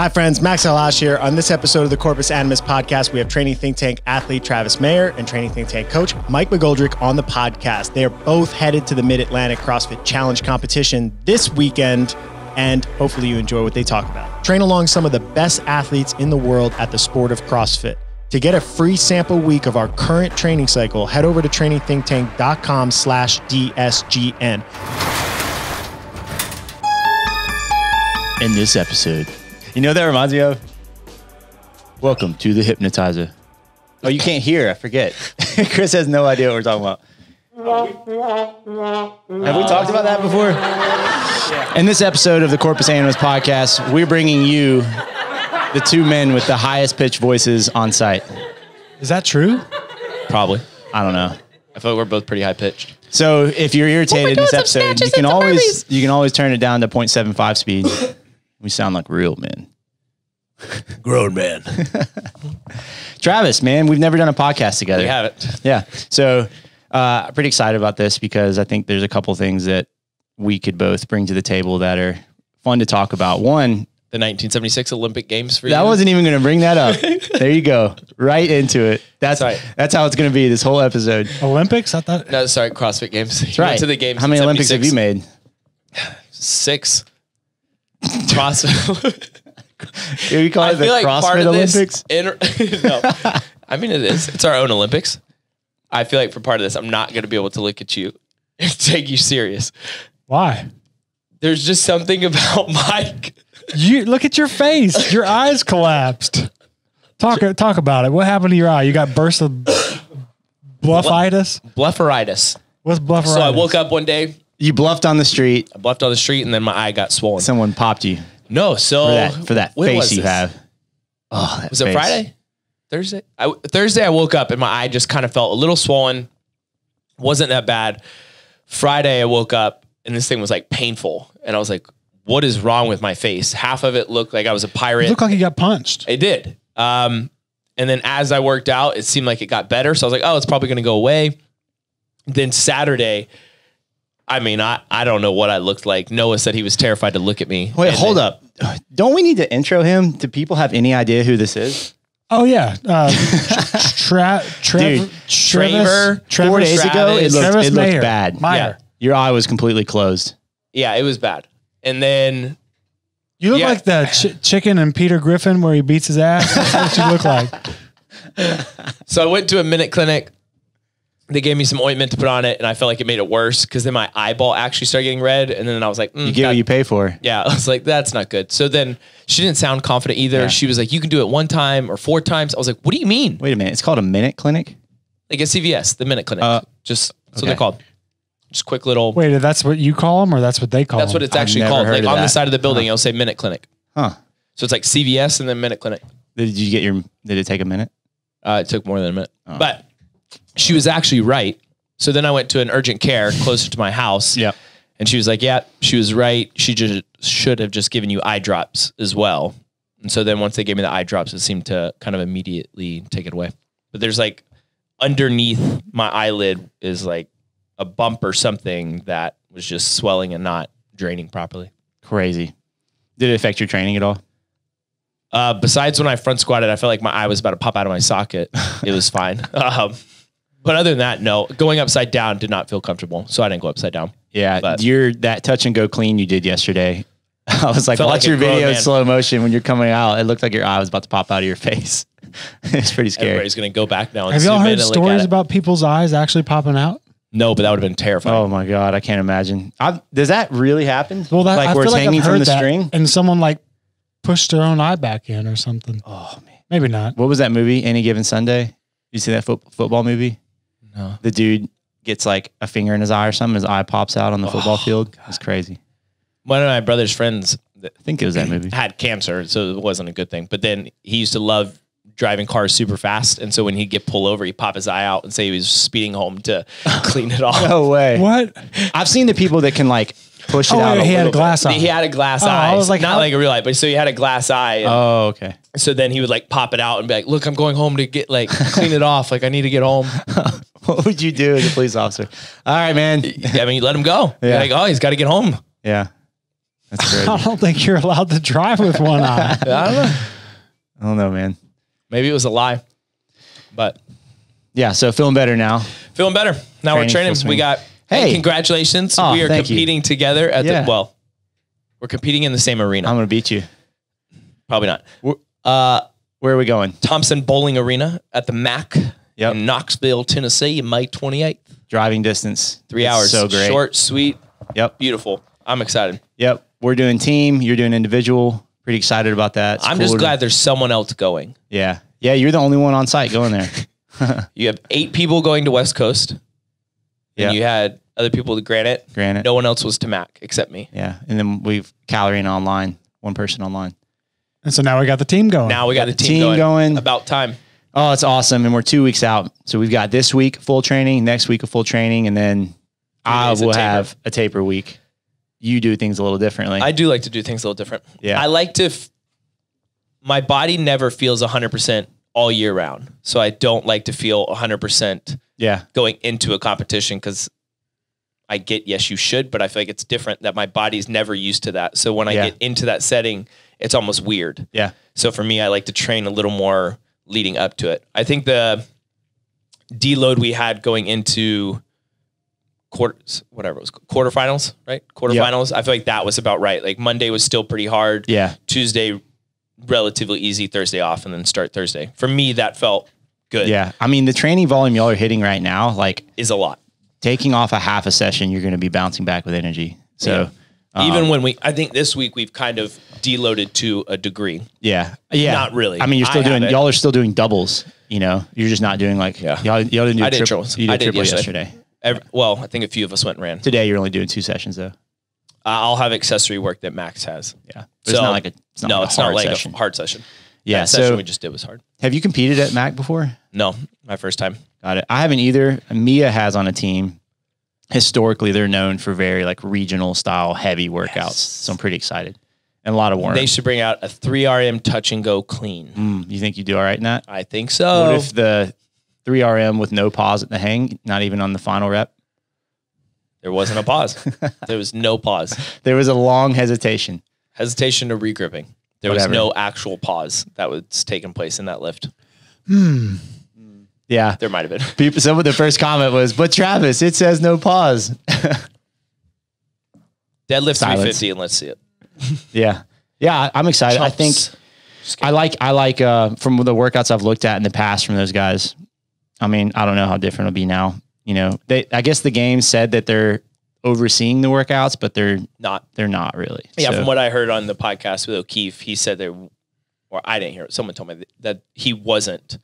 Hi, friends. Max El-Hag here. On this episode of the Corpus Animus podcast, we have training think tank athlete Travis Mayer and training think tank coach Mike McGoldrick on the podcast. They are both headed to the Mid Atlantic CrossFit Challenge competition this weekend, and hopefully you enjoy what they talk about. Train along some of the best athletes in the world at the sport of CrossFit. To get a free sample week of our current training cycle, head over to trainingthinktank.com slash DSGN. In this episode, you know what that reminds me of? Welcome to the hypnotizer. Oh, you can't hear. I forget. Chris has no idea what we're talking about. Have we talked about that before? In this episode of the Corpus Animus podcast, we're bringing you the two men with the highest pitched voices on site. Is that true? Probably. I don't know. I feel like we're both pretty high pitched. So if you're irritated oh in this episode, you can always you can always turn it down to 0.75 speed. We sound like real men. Grown man. Travis, man, we've never done a podcast together. We have it. Yeah. So uh, I'm pretty excited about this because I think there's a couple things that we could both bring to the table that are fun to talk about. One, The 1976 Olympic Games for that you. That wasn't even going to bring that up. there you go, right into it. That's Sorry. that's how it's going to be this whole episode. Olympics? I thought. No, sorry, CrossFit Games. That's right. to the games. How many Olympics have you made? Six. CrossFit. Do we call I it the feel like part CrossFit of this. Olympics? Inter- no, I mean it is. It's our own Olympics. I feel like for part of this, I'm not going to be able to look at you and take you serious. Why? There's just something about Mike. You look at your face. Your eyes collapsed. Talk talk about it. What happened to your eye? You got burst of bluffitis. Blepharitis. What's bluffitis? So I woke up one day, You bluffed on the street. I bluffed on the street, and then my eye got swollen. Someone popped you no, so for that for that face was you this? have. Oh, that Was it. Friday? Thursday? I, Thursday, I woke up and my eye just kind of felt a little swollen. Wasn't that bad. Friday, I woke up and this thing was like painful. And I was like, what is wrong with my face? Half of it looked like I was a pirate. You look like you got punched. it did. Um, and then as I worked out, it seemed like it got better. So I was like, oh, it's probably going to go away. Then Saturday, I mean, I, I don't know what I looked like. Noah said he was terrified to look at me. Wait, hold then- up. Don't we need to intro him? Do people have any idea who this is? Oh yeah. Uh, tra- Trev- Dude, Traver, Travis, Four days ago, it looked, it looked bad. Mayer. Your eye was completely closed. Yeah, it was bad. And then You look Yeah. like the ch- chicken in Peter Griffin where he beats his ass. That's what you look like. So I went to a minute clinic. They gave me some ointment to put on it, and I felt like it made it worse because then my eyeball actually started getting red. And then I was like, mm, You get that- what you pay for. yeah, I was like, that's not good. So then she didn't sound confident either. Yeah. She was like, you can do it one time or four times. I was like, what do you mean? Wait a minute. It's called a minute clinic. Like a CVS, the minute clinic. Uh, Just that's what okay. they're called. Just quick little. Wait, that's what you call them, or that's what they call them? that's what it's actually called. Like of on the side of the building, it'll say minute clinic. Huh. So it's like CVS and then minute clinic. Did you get your? Did it take a minute? Uh, it took more than a minute, Oh. but she was actually right. So then I went to an urgent care closer to my house. Yep. And she was like, "Yeah, she was right. She just should have just given you eye drops as well." And so then once they gave me the eye drops, it seemed to kind of immediately take it away. But there's like underneath my eyelid is like a bump or something that was just swelling and not draining properly. Crazy. Did it affect your training at all? Uh, besides when I front squatted, I felt like my eye was about to pop out of my socket. It was fine. Um, but other than that, no. Going upside down did not feel comfortable, so I didn't go upside down. Yeah. But- your that touch and go clean you did yesterday. I was like, Felt watch like your video in slow motion when you're coming out. It looked like your eye was about to pop out of your face. it's pretty scary. Everybody's gonna go back now. And Have y'all heard and stories about people's eyes actually popping out? No, but that would have been terrifying. Oh my god, I can't imagine. I, does that really happen? Well, that, like I where feel it's like hanging I've from the string. and someone like pushed their own eye back in or something. Oh man, Maybe not. what was that movie? Any given Sunday? You see that foot, football movie? No. The dude gets like a finger in his eye or something. His eye pops out on the football oh, field. It's crazy. One of my brother's friends I think it was that movie. had cancer, so it wasn't a good thing. But then he used to love driving cars super fast, and so when he'd get pulled over, he'd pop his eye out and say he was speeding home to clean it off. No way. What? I've seen the people that can like push it Oh, out. wait, a he had a little bit. glass eye. He had a glass Oh, eye. I was like, not how- like a real eye, but so he had a glass eye. and Oh, okay. so then he would like pop it out and be like, "Look, I'm going home to get like clean it off. Like I need to get home." What would you do as a police officer? All right, man. I mean, you let him go. You're Yeah. like, oh, he's got to get home. Yeah. That's crazy. I don't think you're allowed to drive with one eye. I don't know. I don't know, man. Maybe it was a lie, but Yeah, so feeling better now. feeling better. Now we're Training, training. We got Hey. hey, congratulations. Oh, we are thank you. competing together at Yeah. the well. We're competing in the same arena. I'm gonna beat you. Probably not. Uh, Where are we going? Thompson Bowling Arena at the MAC Yep. in Knoxville, Tennessee, May 28th. Driving distance. Three It's hours. So great. Short, sweet, Yep. beautiful. I'm excited. Yep. We're doing team. You're doing individual. Pretty excited about that. It's I'm cool just to- glad there's someone else going. Yeah. Yeah. You're the only one on site going there. You have eight people going to West Coast, and Yeah. you had other people to Granite. Granted. No one else was to MAC except me. Yeah. And then we've Calorine online. One person online. And so now we got the team going. Now we got the team, team going. going. About time. Oh, it's awesome. And we're two weeks out. So we've got this week full training, next week of full training, and then I will taper. have a taper week. You do things a little differently. I do like to do things a little different. Yeah. I like to. F- my body never feels 100% all year round. So I don't like to feel 100% yeah. going into a competition because I get, yes, you should, but I feel like it's different that my body's never used to that. So when I Yeah. get into that setting, it's almost weird. Yeah. So for me, I like to train a little more leading up to it. I think the deload we had going into quarters, whatever it was, quarterfinals, right? Quarterfinals. I feel like that was about right. Like Monday was still pretty hard. Yeah. Tuesday, relatively easy. Thursday off, and then start Thursday. For me, that felt good. Yeah. I mean, the training volume y'all are hitting right now, like is a lot. taking off a half a session, you're going to be bouncing back with energy. So, um, Even when we, I think this week we've kind of deloaded to a degree. yeah. Yeah. Not really. I mean, you're still I doing, y'all are still doing doubles, you know, you're just not doing like, Yeah. y'all, y'all didn't do I did triple, triples. you did I did triple yesterday. yesterday. Every, well, I think a few of us went and ran. Today, you're only doing two sessions though. I'll have accessory work that Max has. Yeah. But it's not like a, it's not no, like it's hard not like session. a hard session. yeah. that session So we just did was hard. have you competed at Mac before? No, my first time. Got it. I haven't either. Mia has on a team. Historically, they're known for very like regional style heavy workouts. Yes. So I'm pretty excited. And a lot of warm. They should bring out a 3RM touch and go clean. Mm, you think you do all right in that? I think so. What if the 3RM with no pause at the hang, not even on the final rep? there wasn't a pause. there was no pause. There was a long hesitation. Hesitation to regripping. There Whatever. was no actual pause that was taking place in that lift. Yeah. There might have been. People, some of the first comment was, but Travis, it says no pause. Deadlift Silence. 350 and let's see it. yeah. Yeah. I- I'm excited. I think I like, I like, uh, from the workouts I've looked at in the past from those guys. I mean, I don't know how different it'll be now. You know, they, I guess the game said that they're overseeing the workouts, but they're, not. they're not really. Yeah, So- from what I heard on the podcast with O'Keefe, he said there, or I didn't hear it. Someone told me that, that he wasn't,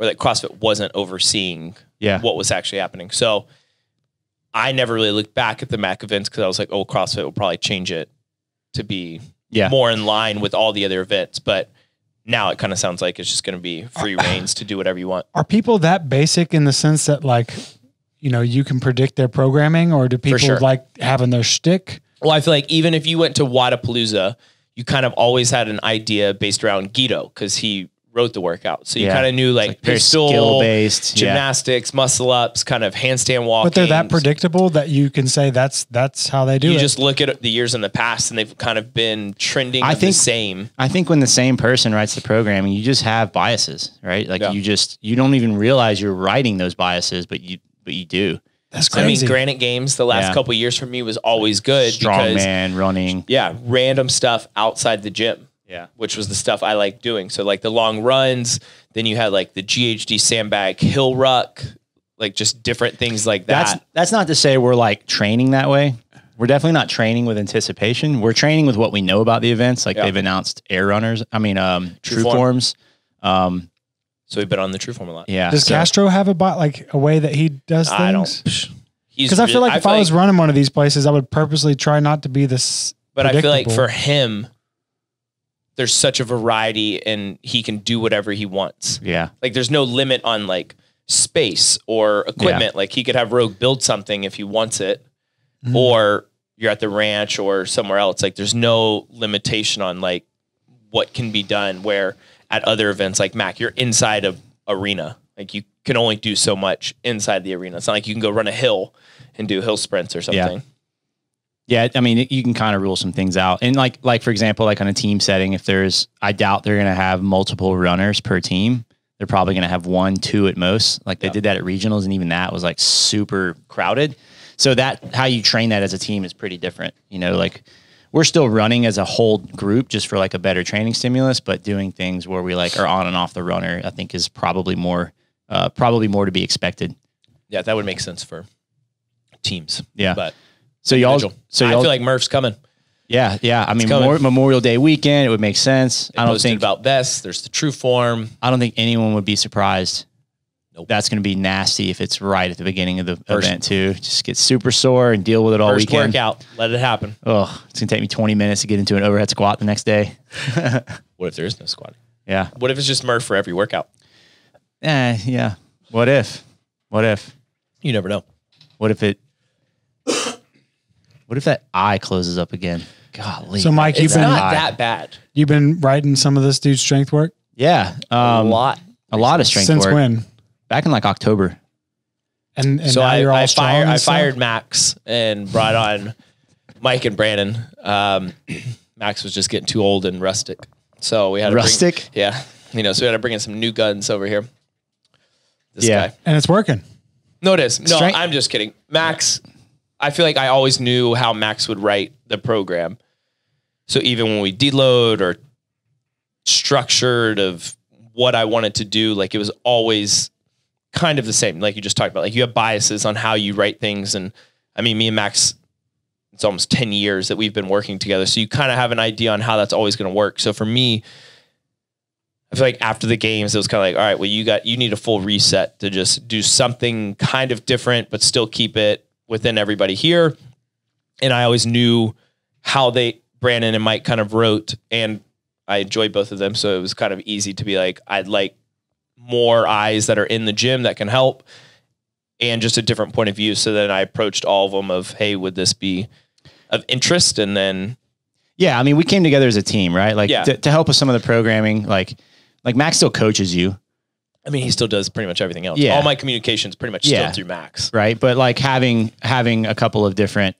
or that CrossFit wasn't overseeing yeah. what was actually happening. So I never really looked back at the Mac events because I was like, oh, CrossFit will probably change it to be Yeah. more in line with all the other events. But now it kind of sounds like it's just going to be free reigns to do whatever you want. Are people that basic in the sense that like, you know, you can predict their programming, or do people sure. like having their shtick? Well, I feel like even if you went to Wodapalooza, you kind of always had an idea based around Guido because he wrote the workout. So you Yeah. kind of knew like, like pistol, skill-based, yeah. gymnastics, muscle ups, kind of handstand walking. But they're that predictable that you can say that's that's how they do You it. You just look at the years in the past and they've kind of been trending I of the think- same. I think when the same person writes the programming, you just have biases, right? Like Yeah. you just you don't even realize you're writing those biases, but you but you do. that's crazy. I mean. Granite Games the last Yeah. couple years for me was always good because Strongman running. yeah, random stuff outside the gym. Yeah. which was the stuff I like doing. So like the long runs, then you had like the GHD sandbag, hill ruck, like just different things like that. That's that's not to say we're like training that way. We're definitely not training with anticipation. We're training with what we know about the events. Like Yeah. they've announced air runners. I mean, um, True true form. forms. Um, so we've been on the true form a lot. yeah. Does so- Castro have a bot like a way that he does things? I don't. he's Because I feel really- like if I was running one of these places, I would purposely try not to be this. but I feel like for him, there's such a variety, and he can do whatever he wants. Yeah. Like there's no limit on like space or equipment. Like he could have Rogue build something if he wants it, Mm-hmm. or you're at the ranch or somewhere else. Like there's no limitation on like what can be done. Where at other events like Mac, you're inside of arena. Like you can only do so much inside the arena. It's not like you can go run a hill and do hill sprints or something. Yeah, I mean, you can kind of rule some things out. And like, like for example, like on a team setting, if there's, I doubt they're going to have multiple runners per team. They're probably going to have one, two at most. Like they did that at regionals, and even that was like super crowded. So that how you train that as a team is pretty different. You know, like we're still running as a whole group just for like a better training stimulus, but doing things where we like are on and off the runner, I think is probably more, uh, probably more to be expected. Yeah, that would make sense for teams. Yeah. But So y'all, so I y'all, feel like Murph's coming. yeah, yeah. I mean. Memor- Memorial Day weekend, it would make sense. I don't think about vests. There's the true form. I don't think anyone would be surprised. Nope. That's going to be nasty if it's right at the beginning of the First- event too. Just get super sore and deal with it all First weekend. workout. Let it happen. Oh, it's gonna take me 20 minutes to get into an overhead squat the next day. What if there is no squatting? Yeah. What if it's just Murph for every workout? Eh, yeah. What if? What if? You never know. What if it? What if that eye closes up again? Golly. So, Mike, you've It's been not that bad. you've been writing some of this dude's strength work yeah. A Um, lot. a lot of strength since work. when? Back in like October. And, and so now I, you're all I strong fired and I stuff? fired Max and brought on Mike and Brandon. Um, Max was just getting too old and rustic, so we had to bring- Rustic? yeah, you know, so we had to bring in some new guns over here. This Yeah. guy. and it's working. No, it is. No, Strength- I'm just kidding. Max, I feel like I always knew how Max would write the program. So even when we deload or structured of what I wanted to do, like it was always kind of the same. Like you just talked about, like you have biases on how you write things. And I mean, me and Max, it's almost 10 years that we've been working together. So you kind of have an idea on how that's always going to work. So for me, I feel like after the games, it was kind of like, all right, well, you got you need a full reset to just do something kind of different, but still keep it within everybody here. And I always knew how they Brandon and Mike kind of wrote, and I enjoyed both of them, so it was kind of easy to be like, I'd like more eyes that are in the gym that can help, and just a different point of view. So then I approached all of them of, hey, would this be of interest? And then Yeah, I mean, we came together as a team, right? Like Yeah. to, to help with some of the programming. Like, like Max still coaches you, I mean, he still does pretty much everything else. Yeah. All my communications pretty much Yeah. still through Max. right? But like having having a couple of different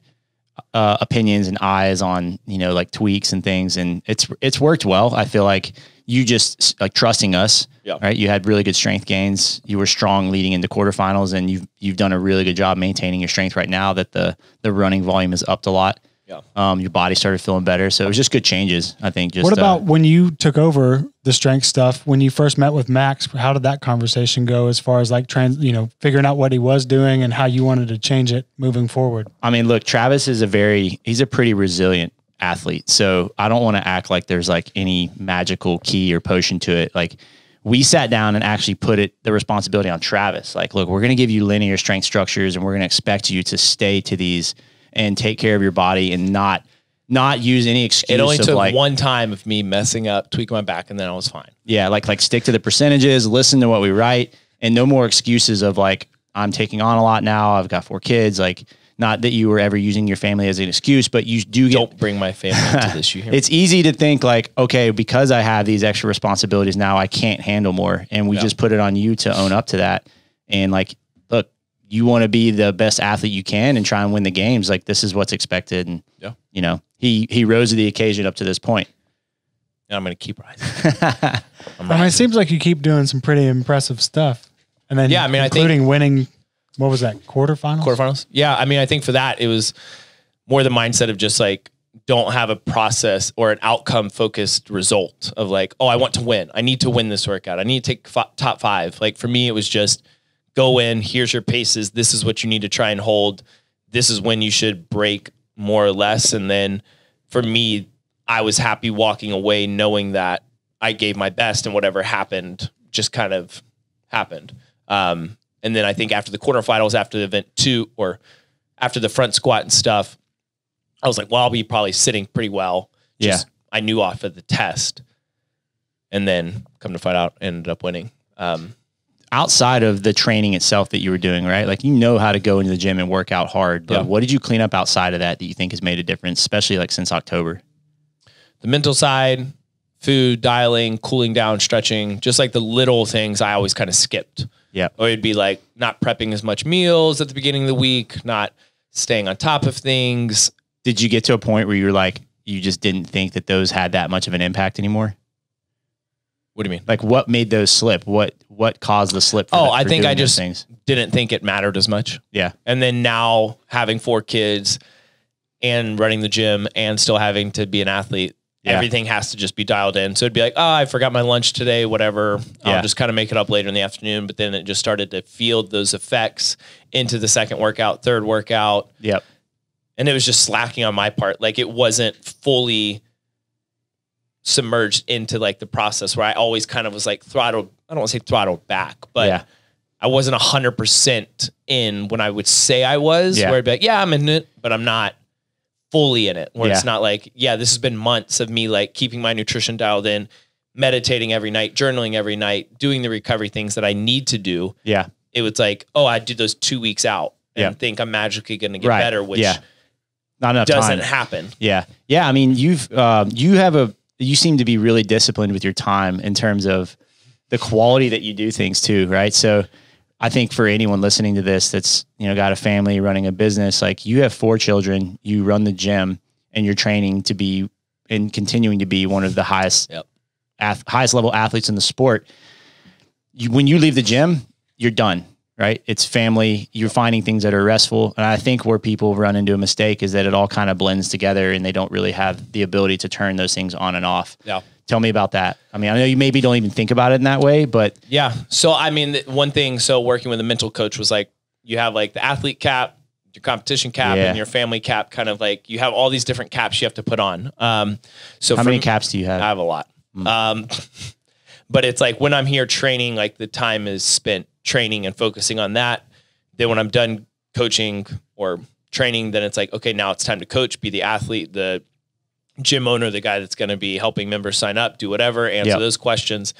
uh, opinions and eyes on you know like tweaks and things, and it's it's worked well. I feel like you just like trusting us, Yeah. right? You had really good strength gains. You were strong leading into quarterfinals, and you've you've done a really good job maintaining your strength right now. That the the running volume is upped a lot. Yeah. Um, your body started feeling better, so it was just good changes. I think. Just What uh, about when you took over the strength stuff? When you first met with Max, how did that conversation go? As far as like trans, you know, figuring out what he was doing and how you wanted to change it moving forward. I mean, look, Travis is a very he's a pretty resilient athlete. So I don't want to act like there's like any magical key or potion to it. Like we sat down and actually put it the responsibility on Travis. Like, look, we're going to give you linear strength structures and we're going to expect you to stay to these and take care of your body and not not use any excuse It only took like one time of me messing up, tweaking my back, and then I was fine. yeah, like like stick to the percentages, listen to what we write, and no more excuses of like I'm taking on a lot now. I've got four kids. Like not that you were ever using your family as an excuse, but you do get. Don't bring my family into this. You hear me? It's easy to think like, okay, because I have these extra responsibilities now, I can't handle more, and we Yeah. just put it on you to own up to that. And like, you want to be the best athlete you can and try and win the games. Like this is what's expected, and Yeah. you know, he he rose to the occasion up to this point. And I'm going to keep rising. I'm mean, it seems like you keep doing some pretty impressive stuff. And then, Yeah, I mean, I think- including winning. What was that quarterfinals? quarterfinals. Yeah, I mean, I think for that it was more the mindset of just like don't have a process or an outcome focused result of like, oh, I want to win. I need to win this workout. I need to take fi- top five. Like for me, it was just go in. Here's your paces. This is what you need to try and hold. This is when you should break more or less. And then for me, I was happy walking away knowing that I gave my best and whatever happened just kind of happened. Um, and then I think after the quarterfinals, after the event two, or after the front squat and stuff, I was like, well, I'll be probably sitting pretty well. Just, I knew off of the test. And then come to find out, ended up winning. Um, outside of the training itself that you were doing, right? Like you know how to go into the gym and work out hard, but Yeah. what did you clean up outside of that that you think has made a difference, especially like since October? the mental side, food, dialing, cooling down, stretching, just like the little things I always kind of skipped. Yeah. Or it'd be like not prepping as much meals at the beginning of the week, not staying on top of things. did you get to a point where you were like, you just didn't think that those had that much of an impact anymore? What do you mean? Like, what made those slip? What what caused the slip? for Oh, the- I think I just things. didn't think it mattered as much. Yeah, And then now having four kids and running the gym and still having to be an athlete, Yeah. everything has to just be dialed in. So it'd be like, oh, I forgot my lunch today, whatever. Yeah. I'll just kind of make it up later in the afternoon. But then it just started to field those effects into the second workout, third workout. yep, And it was just slacking on my part. Like it wasn't fully submerged into like the process where I always kind of was like throttled. I don't want to say throttled back, but yeah, I wasn't hundred percent in when I would say I was. Yeah. Where I'd be like, yeah, I'm in it, but I'm not fully in it. Where Yeah. it's not like, yeah, this has been months of me like keeping my nutrition dialed in, meditating every night, journaling every night, doing the recovery things that I need to do. yeah, It was like, oh, I do those two weeks out and think I'm magically going to get Right. better, which Yeah. not enough doesn't time. happen. Yeah. Yeah. I mean, you've, um, you have a, you seem to be really disciplined with your time in terms of the quality that you do things too. Right. So I think for anyone listening to this that's, you know, got a family running a business, like you have four children, you run the gym and you're training to be and continuing to be one of the highest, Yep. ath- highest level athletes in the sport. You, when you leave the gym, you're done right? It's family. You're finding things that are restful. And I think where people run into a mistake is that it all kind of blends together and they don't really have the ability to turn those things on and off. Yeah. Tell me about that. I mean, I know you maybe don't even think about it in that way, but Yeah. So I mean, one thing. So working with a mental coach was like you have like the athlete cap, your competition cap, Yeah. and your family cap. Kind of like you have all these different caps you have to put on. Um, so how many me- caps do you have? I have? have a lot. Um, but it's like when I'm here training, like the time is spent training and focusing on that. Then when I'm done coaching or training, then it's like, okay, now it's time to coach, be the athlete, the gym owner, the guy that's going to be helping members sign up, do whatever, answer Yep. those questions.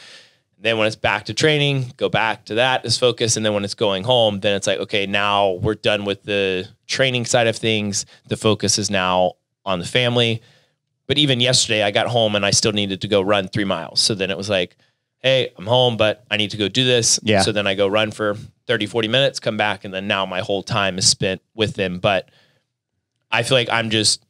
Then when it's back to training, go back to that as focus. And then when it's going home, then it's like, okay, now we're done with the training side of things. The focus is now on the family. But even yesterday, I got home and I still needed to go run three miles. So then it was like, hey, I'm home, but I need to go do this. Yeah. So then I go run for 30, 40 minutes, come back, and then now my whole time is spent with them. But I feel like I'm just,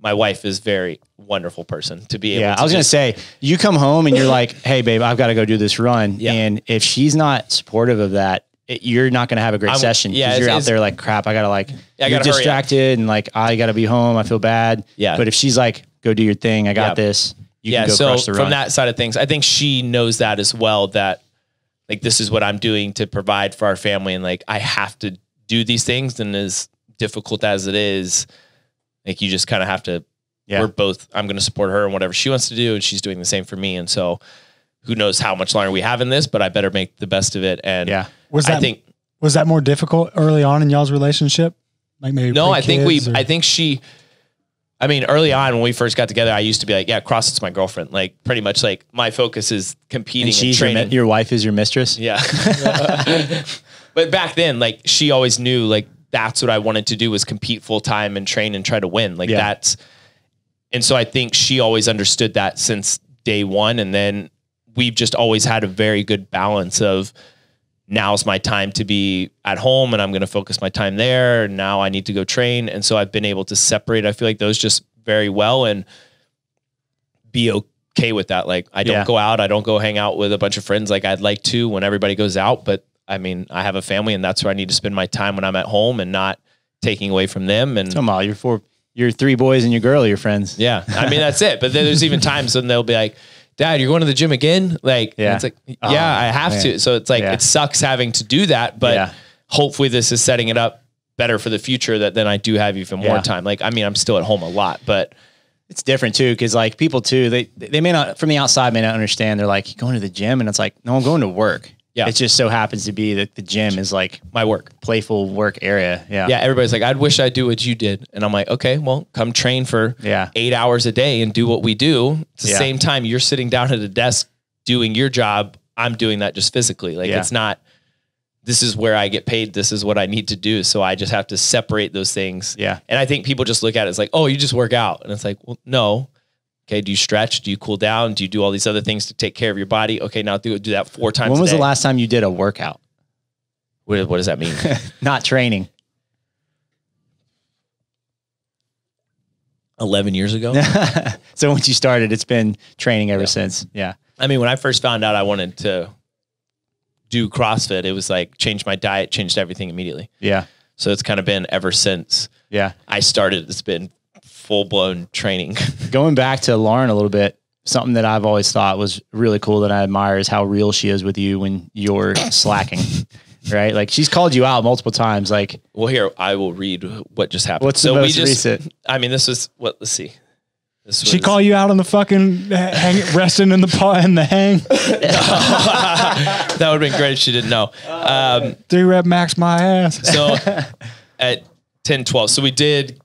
my wife is very wonderful person to be able Yeah, to I was gonna say you come home and you're like, "Hey, babe, I've got to go do this run," Yeah. and if she's not supportive of that, it, you're not gonna have a great I'm- session. yeah, 'cause you're out there like, "Crap, I gotta like, I gotta distracted and like, I gotta be home. I feel bad." Yeah. but if she's like, "Go do your thing. I got Yeah. this," you yeah, can go so crush the run. from that side of things, I think she knows that as well. That like this is what I'm doing to provide for our family, and like I have to do these things, and as difficult as it is, like you just kind of have to. Yeah. We're both. I'm going to support her and whatever she wants to do, and she's doing the same for me. And so, who knows how much longer we have in this? But I better make the best of it. And yeah, Was that I think was that more difficult early on in y'all's relationship? Like maybe No, I think we. or- I think she. I mean, early on when we first got together, I used to be like, "Yeah, CrossFit's my girlfriend." Like, pretty much, like my focus is competing and and, she's your, training. mi- your wife is your mistress. yeah. but back then, like she always knew, like that's what I wanted to do was compete full time and train and try to win. Like Yeah. that's, and so I think she always understood that since day one, and then we've just always had a very good balance of now's my time to be at home and I'm going to focus my time there. Now I need to go train. And so I've been able to separate. I feel like those just very well and be okay with that. Like I don't Yeah. go out. I don't go hang out with a bunch of friends like I'd like to when everybody goes out. But I mean, I have a family and that's where I need to spend my time when I'm at home and not taking away from them. And Come on, you're four, you're three boys and your girl, are your friends. yeah, I mean, that's it. But then there's even times when they'll be like, Dad, you're going to the gym again? Like, Yeah. it's like, oh, yeah, Oh, I have man. to. So it's like, Yeah. it sucks having to do that, but Yeah. hopefully this is setting it up better for the future that then I do have even more time. Like, I mean, I'm still at home a lot, but It's different too, because like people too, they they may not from the outside may not understand. They're like going to the gym, and it's like, no, I'm going to work. Yeah. it just so happens to be that the gym is like my work. playful work area. Yeah, Yeah. Everybody's like, I'd wish I'd do what you did. And I'm like, okay, well, come train for Yeah. eight hours a day and do what we do. At the Yeah. same time, you're sitting down at a desk doing your job. I'm doing that just physically. Like Yeah. it's not, this is where I get paid. This is what I need to do. So I just have to separate those things. Yeah. And I think people just look at it as like, oh, you just work out. And it's like, well, no. Okay. Do you stretch? Do you cool down? Do you do all these other things to take care of your body? Okay. Now do, do that four times When was the last time you did a workout? What, what does that mean? Not training. 11 years ago. so once you started, it's been training ever since. Yeah. I mean, when I first found out I wanted to do CrossFit, it was like changed my diet, changed everything immediately. Yeah. So it's kind of been ever since Yeah. I started. It's been full blown training. Going back to Lauren a little bit, something that I've always thought was really cool that I admire is how real she is with you when you're slacking. Right? Like she's called you out multiple times. Like, well, here I will read what just happened. What's the most recent? I mean, this was what. Let's see. This She was- call you out on the fucking hang, resting in the paw in the hang. that would have been great if she didn't know. Um, Three rep max my ass. so at 10 12 so we did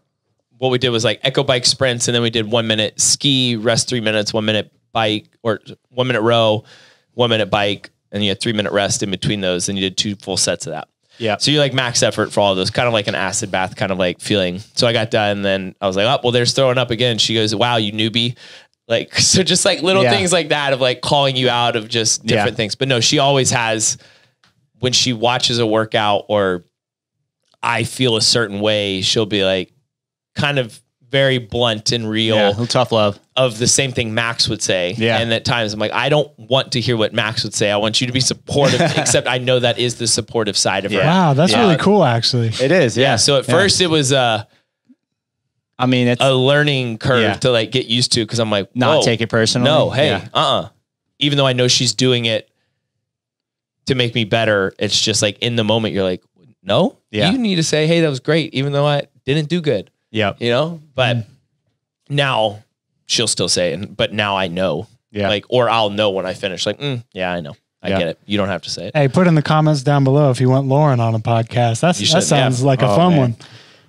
what we did was like echo bike sprints and then we did one minute ski rest three minutes one minute bike or one minute row one minute bike and you had three minute rest in between those and you did two full sets of that Yeah. so you like max effort for all of those kind of like an acid bath kind of like feeling so i got done and then i was like oh well there's throwing up again she goes wow you newbie like so just like little Yeah. things like that of like calling you out of just Yeah. different things but no she always has when she watches a workout or I feel a certain way, she'll be like kind of very blunt and real yeah, tough love. of the same thing Max would say. Yeah. And at times I'm like, I don't want to hear what Max would say. I want you to be supportive, except I know that is the supportive side of her. Wow, that's Yeah. really cool, actually. It is. Yeah. Yeah. So at first it was uh, I mean, it's a learning curve Yeah. to like get used to because I'm like, not whoa, take it personally. No, hey, Yeah. uh uh Even though I know she's doing it to make me better, it's just like in the moment, you're like, no, Yeah. you need to say, hey, that was great, even though I didn't do good, Yep. you know? But now she'll still say it, but now I know. Yeah. Like, or I'll know when I finish, like, mm, yeah, I know. I Yeah. get it. You don't have to say it. Hey, put in the comments down below if you want Lauren on a podcast. That's You that sounds yeah. like a Oh, fun man. one.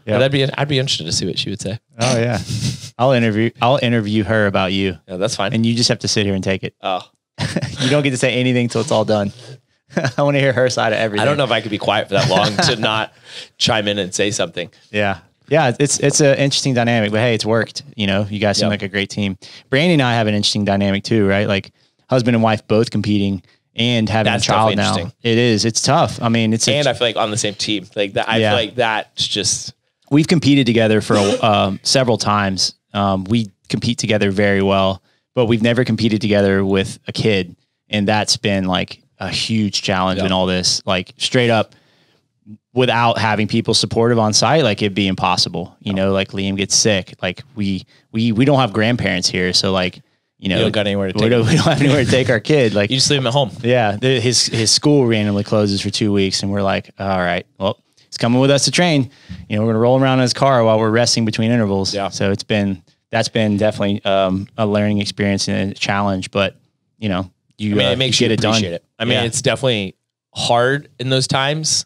Yeah. But I'd be, I'd be interested to see what she would say. Oh yeah. I'll interview. I'll interview her about you, Yeah, that's fine. and you just have to sit here and take it. oh, You don't get to say anything till it's all done. I want to hear her side of everything. I don't know if I could be quiet for that long to not chime in and say something. Yeah. Yeah, it's it's an interesting dynamic, but hey, it's worked. You know, you guys seem Yep. like a great team. Brandy and I have an interesting dynamic too, right? Like husband and wife both competing and having That's a child now. It is. It's tough. I mean, it's And I feel like on the same team, like that, I Yeah. feel like that's just, we've competed together for um, several times. Um, we compete together very well, but we've never competed together with a kid, and that's been like a huge challenge Yeah. in all this. Like straight up, without having people supportive on site, like it'd be impossible. You know, like Liam gets sick. Like we we we don't have grandparents here, so like you know, You don't got anywhere to we take don't, we don't have anywhere to take our kid. Like you just leave him at home. yeah, the, his his school randomly closes for two weeks, and we're like, all right, well, he's coming with us to train. You know, we're gonna roll around in his car while we're resting between intervals. Yeah. So it's been that's been definitely um, a learning experience and a challenge, but you know, you I mean, uh, it makes you you, get it done. it. I mean, Yeah. it's definitely hard in those times,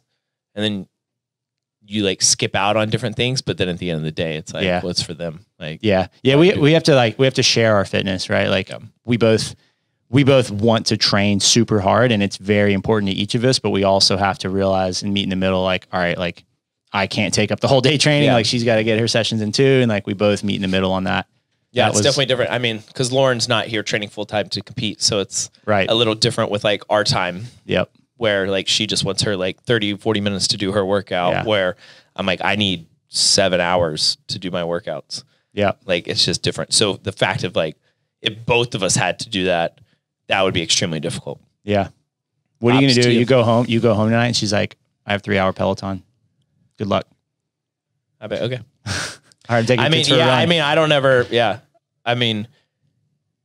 and then you like skip out on different things. But then at the end of the day, it's like, Yeah. what's for them? Like, Yeah, yeah. We we have to like we have to share our fitness, right? Like we both we both want to train super hard, and it's very important to each of us. But we also have to realize and meet in the middle. Like, all right, like I can't take up the whole day training. Yeah. Like she's got to get her sessions in too, and like we both meet in the middle on that. yeah, That it's was- definitely different. I mean, because Lauren's not here training full time to compete, so it's Right. a little different with like our time Yep. Where like she just wants her like 30, 40 minutes to do her workout. Yeah. Where I'm like, I need seven hours to do my workouts. Yeah. Like it's just different. So the fact of like, if both of us had to do that, that would be extremely difficult. Yeah. What are you gonna do? You. go home. You go home tonight, and she's like, "I have three hour Peloton. Good luck." I bet. Okay. All right, take your I mean, kids for a yeah. I mean, I don't ever. Yeah. I mean,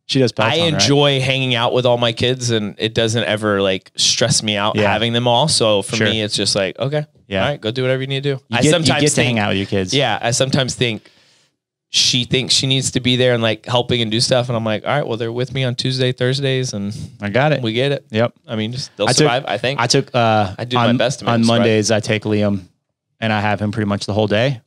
she does Peloton. I right? enjoy hanging out with all my kids, and it doesn't ever like stress me out Yeah. having them all. So for Sure. me, it's just like, okay, Yeah. all right, go do whatever you need to do. You I get, sometimes think, hang out with your kids. yeah, I sometimes think she thinks she needs to be there and like helping and do stuff, and I'm like, all right, well, they're with me on Tuesday, Thursdays, and I got it. we get it. yep. I mean, just they'll I took- survive. I think. I took uh I do on, my best to make on survive. Mondays I take Liam and I have him pretty much the whole day.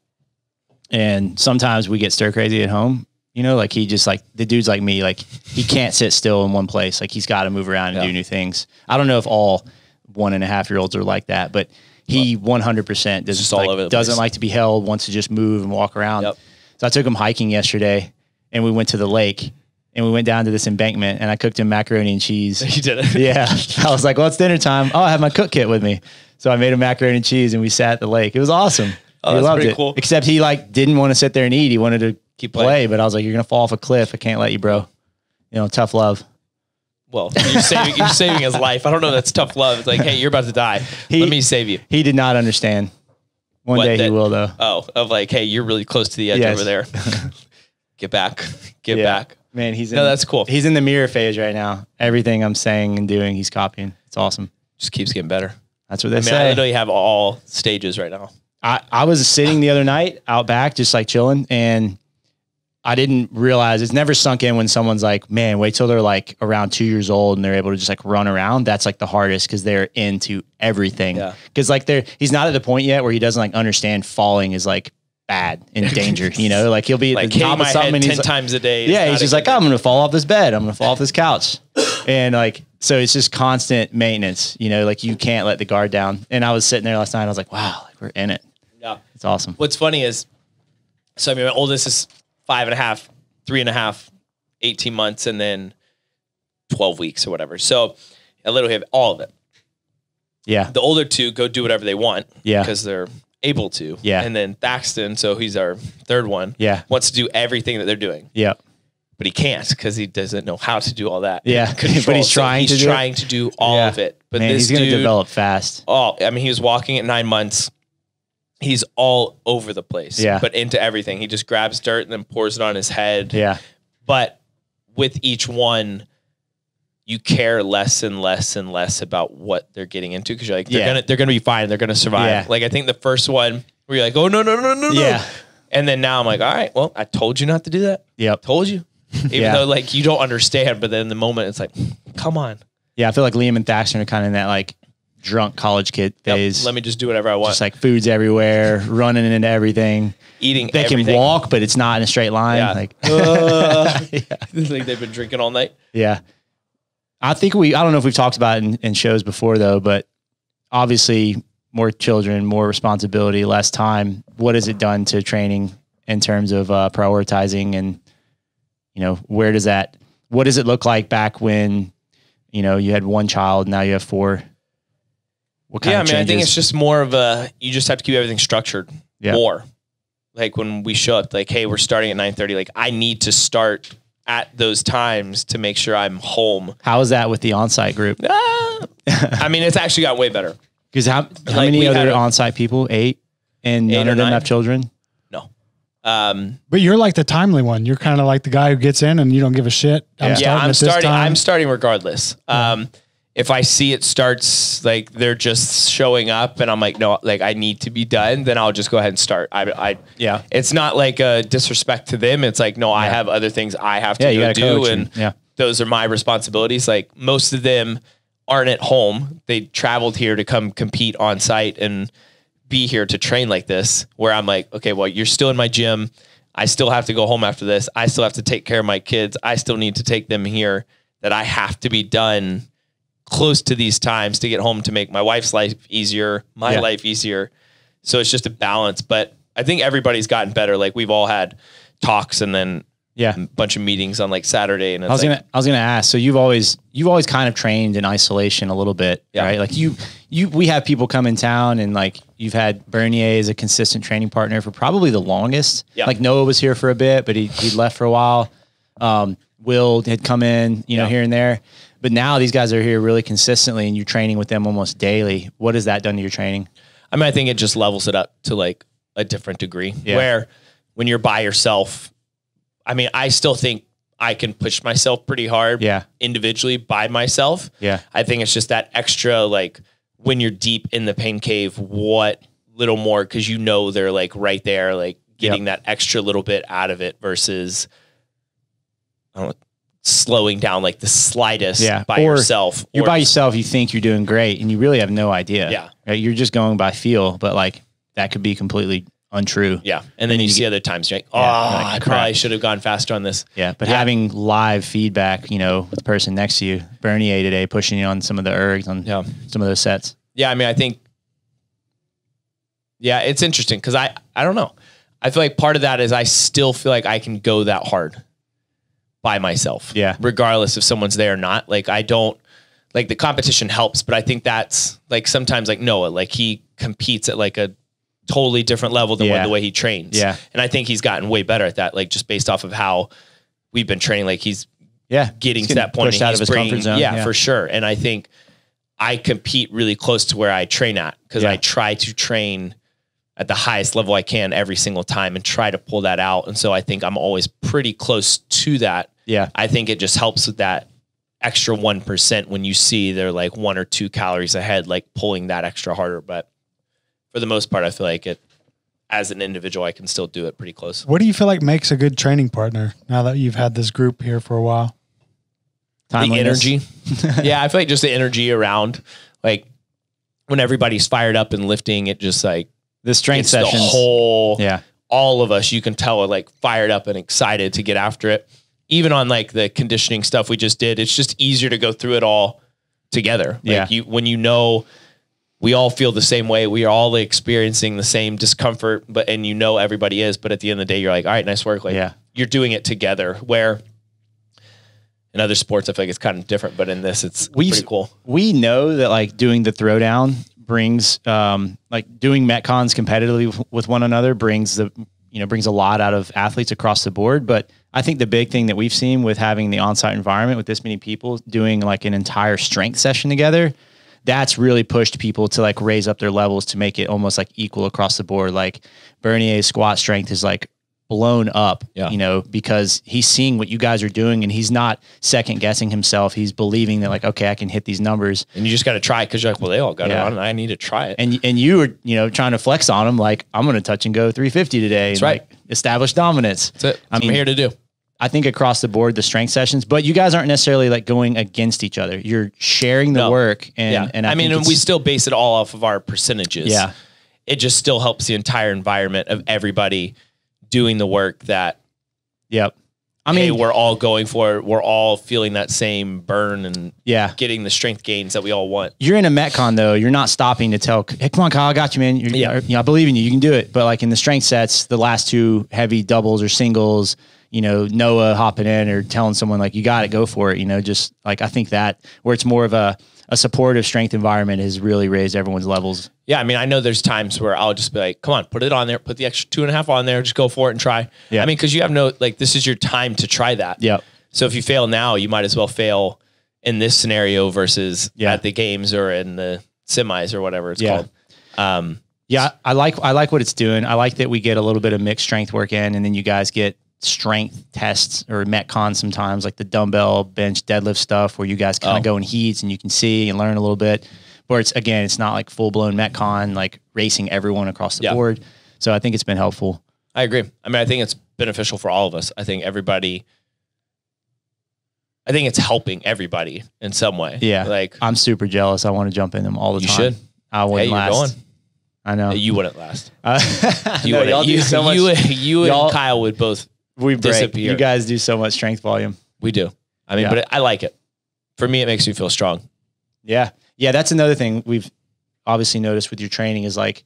And sometimes we get stir crazy at home. You know, like he just like the dude's like me, like he can't sit still in one place. Like he's got to move around and Yeah. do new things. I don't know if all one and a half year olds are like that, but he one hundred percent doesn't just all like, doesn't like to be held, wants to just move and walk around. Yep. So I took him hiking yesterday and we went to the lake and we went down to this embankment and I cooked him macaroni and cheese. you did it. Yeah. I was like, well, it's dinner time. Oh, I have my cook kit with me. So I made him macaroni and cheese and we sat at the lake. It was awesome. Oh, he loved it. cool. Except he like didn't want to sit there and eat. He wanted to Keep playing. play, but I was like, you're gonna fall off a cliff. I can't let you, bro. You know, tough love. Well, you're saving, you're saving his life. I don't know. That's tough love. It's like, hey, you're about to die. He- Let me save you. He did not understand. One What, day he will though. Oh, of like, hey, you're really close to the edge Yes. over there. Get back. Get Yeah. back. Man, he's in, No, that's cool. He's in the mirror phase right now. Everything I'm saying and doing, he's copying. It's awesome. Just keeps getting better. That's what they I mean, say. I literally have all stages right now. I, I was sitting the other night out back, just like chilling, and I didn't realize it's never sunk in when someone's like, man, wait till they're like around two years old and they're able to just like run around. That's like the hardest because they're into everything. Yeah. Cause like they're, he's not at the point yet where he doesn't like understand falling is like bad and danger, you know, like he'll be Like hitting my something head and ten like, times a day. yeah, he's just like, I'm going to fall off this bed. I'm going to fall off this couch. and like, so it's just constant maintenance, you know, like you can't let the guard down. And I was sitting there last night. I was like, wow, like we're in it. Yeah. It's awesome. What's funny is, so I mean, my oldest is five and a half, three and a half, 18 months, and then 12 weeks or whatever. So I literally have all of it. Yeah. The older two go do whatever they want Yeah. because they're able to. Yeah. And then Thaxton, so he's our third one, Yeah. wants to do everything that they're doing, Yeah. but he can't because he doesn't know how to do all that. Yeah. But Control. he's So trying he's to do it. trying to do all Yeah. of it. But Man, this he's going to dude, develop fast. Oh, I mean, he was walking at nine months. He's all over the place. Yeah. But into everything. He just grabs dirt and then pours it on his head. Yeah. But with each one, you care less and less and less about what they're getting into because you're like, they're Yeah. gonna they're gonna be fine. They're gonna survive. Yeah. Like I think the first one where you're like, oh no, no, no, no, no. Yeah. And then now I'm like, all right, well, I told you not to do that. Yep. Told you. Even Yeah. though like you don't understand, but then in the moment it's like, come on. Yeah. I feel like Liam and Thaxton are kind of in that like drunk college kid Yep, phase. let me just do whatever I want. just like food's everywhere, running into everything. Eating They everything. can walk, but it's not in a straight line. Yeah. Like, Uh, like they've been drinking all night. yeah. I think we, I don't know if we've talked about it in, in shows before though, but obviously more children, more responsibility, less time. What has it done to training in terms of uh, prioritizing and, you know, where does that, what does it look like back when, you know, you had one child, now you have four? What kind yeah, I of mean, I think it's just more of a you just have to keep everything structured Yeah. more. Like when we show up, like, hey, we're starting at nine thirty. Like, I need to start at those times to make sure I'm home. How is that with the on-site group? Ah. I mean, it's actually got way better. Because how, how Like, many other a- on-site people? Eight, and Eight none or of them nine. have children. No, um, But you're like the timely one. You're kind of like the guy who gets in and you don't give a shit. I'm Yeah. starting yeah, I'm at this starting. time. I'm starting regardless. Um, if I see it starts like they're just showing up, and I'm like, no, like I need to be done, then I'll just go ahead and start. I, I Yeah. it's not like a disrespect to them. It's like, no, I have other things I have to Yeah, do, and and- yeah. those are my responsibilities. Like most of them aren't at home. They traveled here to come compete on site and be here to train like this. Where I'm like, okay, well, you're still in my gym. I still have to go home after this. I still have to take care of my kids. I still need to take them here. That I have to be done close to these times to get home to make my wife's life easier, my Yeah. life easier. So it's just a balance. But I think everybody's gotten better. Like we've all had talks and then Yeah. a bunch of meetings on like Saturday. And it's I was like, gonna I was gonna ask. So you've always you've always kind of trained in isolation a little bit, Yeah. right? Like you you we have people come in town and like you've had Bernier as a consistent training partner for probably the longest. Yeah. Like Noah was here for a bit, but he he left for a while. Um, Will had come in, you know, Yeah. here and there. But now these guys are here really consistently and you're training with them almost daily. What has that done to your training? I mean, I think it just levels it up to like a different degree Yeah. where when you're by yourself, I mean, I still think I can push myself pretty hard Yeah. individually by myself. Yeah. I think it's just that extra, like when you're deep in the pain cave, what little more, cause you know, they're like right there, like getting that extra little bit out of it versus I don't know, slowing down like the slightest Yeah. by Or yourself. You're or by yourself, you think you're doing great, and you really have no idea. Yeah. Right? You're just going by feel, but like that could be completely untrue. Yeah. And then you see other times you're like, oh, Yeah, like, ah, I crap. probably should have gone faster on this. Yeah, but Yeah. having live feedback, you know, with the person next to you, Bernier today pushing you on some of the ergs on Yeah. some of those sets. Yeah. I mean, I think, yeah, it's interesting because I, I don't know. I feel like part of that is I still feel like I can go that hard by myself. Yeah. Regardless if someone's there or not. Like, I don't, like, the competition helps, but I think that's like sometimes like Noah, like, he competes at like a totally different level than what, Yeah. the way he trains. Yeah. And I think he's gotten way better at that, like just based off of how we've been training. Like he's Yeah. getting He's to that point out of his comfort bringing- zone. Yeah, for sure. And I think I compete really close to where I train at because Yeah. I try to train at the highest level I can every single time and try to pull that out. And so I think I'm always pretty close to that. Yeah. I think it just helps with that extra 1% when you see they're like one or two calories ahead, like pulling that extra harder. But for the most part, I feel like it, as an individual, I can still do it pretty close. What do you feel like makes a good training partner now that you've had this group here for a while? the energy. yeah, I feel like just the energy around, like when everybody's fired up and lifting, it just like The strength sessions. whole, yeah. all of us, you can tell are like fired up and excited to get after it. Even on like the conditioning stuff we just did, it's just easier to go through it all together. Like Yeah. you, when you know we all feel the same way, we are all experiencing the same discomfort, but and you know everybody is, but at the end of the day, you're like, all right, nice work. Like Yeah. you're doing it together. Where in other sports, I feel like it's kind of different, but in this, it's We've- pretty cool. we know that like doing the throwdown brings um like doing metcons competitively with one another brings the you know brings a lot out of athletes across the board but i think the big thing that we've seen with having the on-site environment with this many people doing like an entire strength session together that's really pushed people to like raise up their levels to make it almost like equal across the board like bernier's squat strength is like blown up Yeah. you know because he's seeing what you guys are doing and he's not second guessing himself he's believing that like okay i can hit these numbers And you just got to try it because you're like, well, they all got Yeah. it on, and I need to try it. and and you were you know trying to flex on him like I'm going to touch and go 350 today. That's right. Like, establish dominance. That's it. I That's what mean, I'm here to do. I think across the board the strength sessions, but you guys aren't necessarily like going against each other. You're sharing the No. work, and yeah. and I, I, mean, and we still base it all off of our percentages. Yeah. It just still helps the entire environment of everybody doing the work that yep. I mean, mean, we're all going for. it. We're all feeling that same burn and yeah. getting the strength gains that we all want. You're in a metcon though. You're not stopping to tell, hey, come on, Kyle, I got you, man. You're, Yeah. you know, I believe in you. You can do it. But like in the strength sets, the last two heavy doubles or singles, you know, Noah hopping in or telling someone like, you got it, go for it. You know, just like I think that where it's more of a a supportive strength environment has really raised everyone's levels. Yeah, I mean, I know there's times where I'll just be like, "Come on, put it on there. Put the extra two and a half on there. Just go for it and try." Yeah. I mean, because you have no like, this is your time to try that. Yep. So if you fail now, you might as well fail in this scenario versus Yeah. at the games or in the semis or whatever it's Yeah. called. Um, Yeah, I like I like what it's doing. I like that we get a little bit of mixed strength work in, and then you guys get strength tests or metcon sometimes, like the dumbbell bench deadlift stuff, where you guys kind of Oh. go in heats and you can see and learn a little bit. Where it's again, it's not like full blown metcon, like racing everyone across the Yeah. board. So I think it's been helpful. I agree. I mean, I think it's beneficial for all of us. I think everybody. I think it's helping everybody in some way. Yeah, like I'm super jealous. I want to jump in them all the You time. should. I wouldn't you're last. going. I know. You wouldn't last. Uh, You no, do you, so much. you, you and Kyle would both. We break. disappear. You guys do so much strength volume. We do. I mean, Yeah. but it, I like it. For me, it makes me feel strong. Yeah. Yeah. That's another thing we've obviously noticed with your training is like,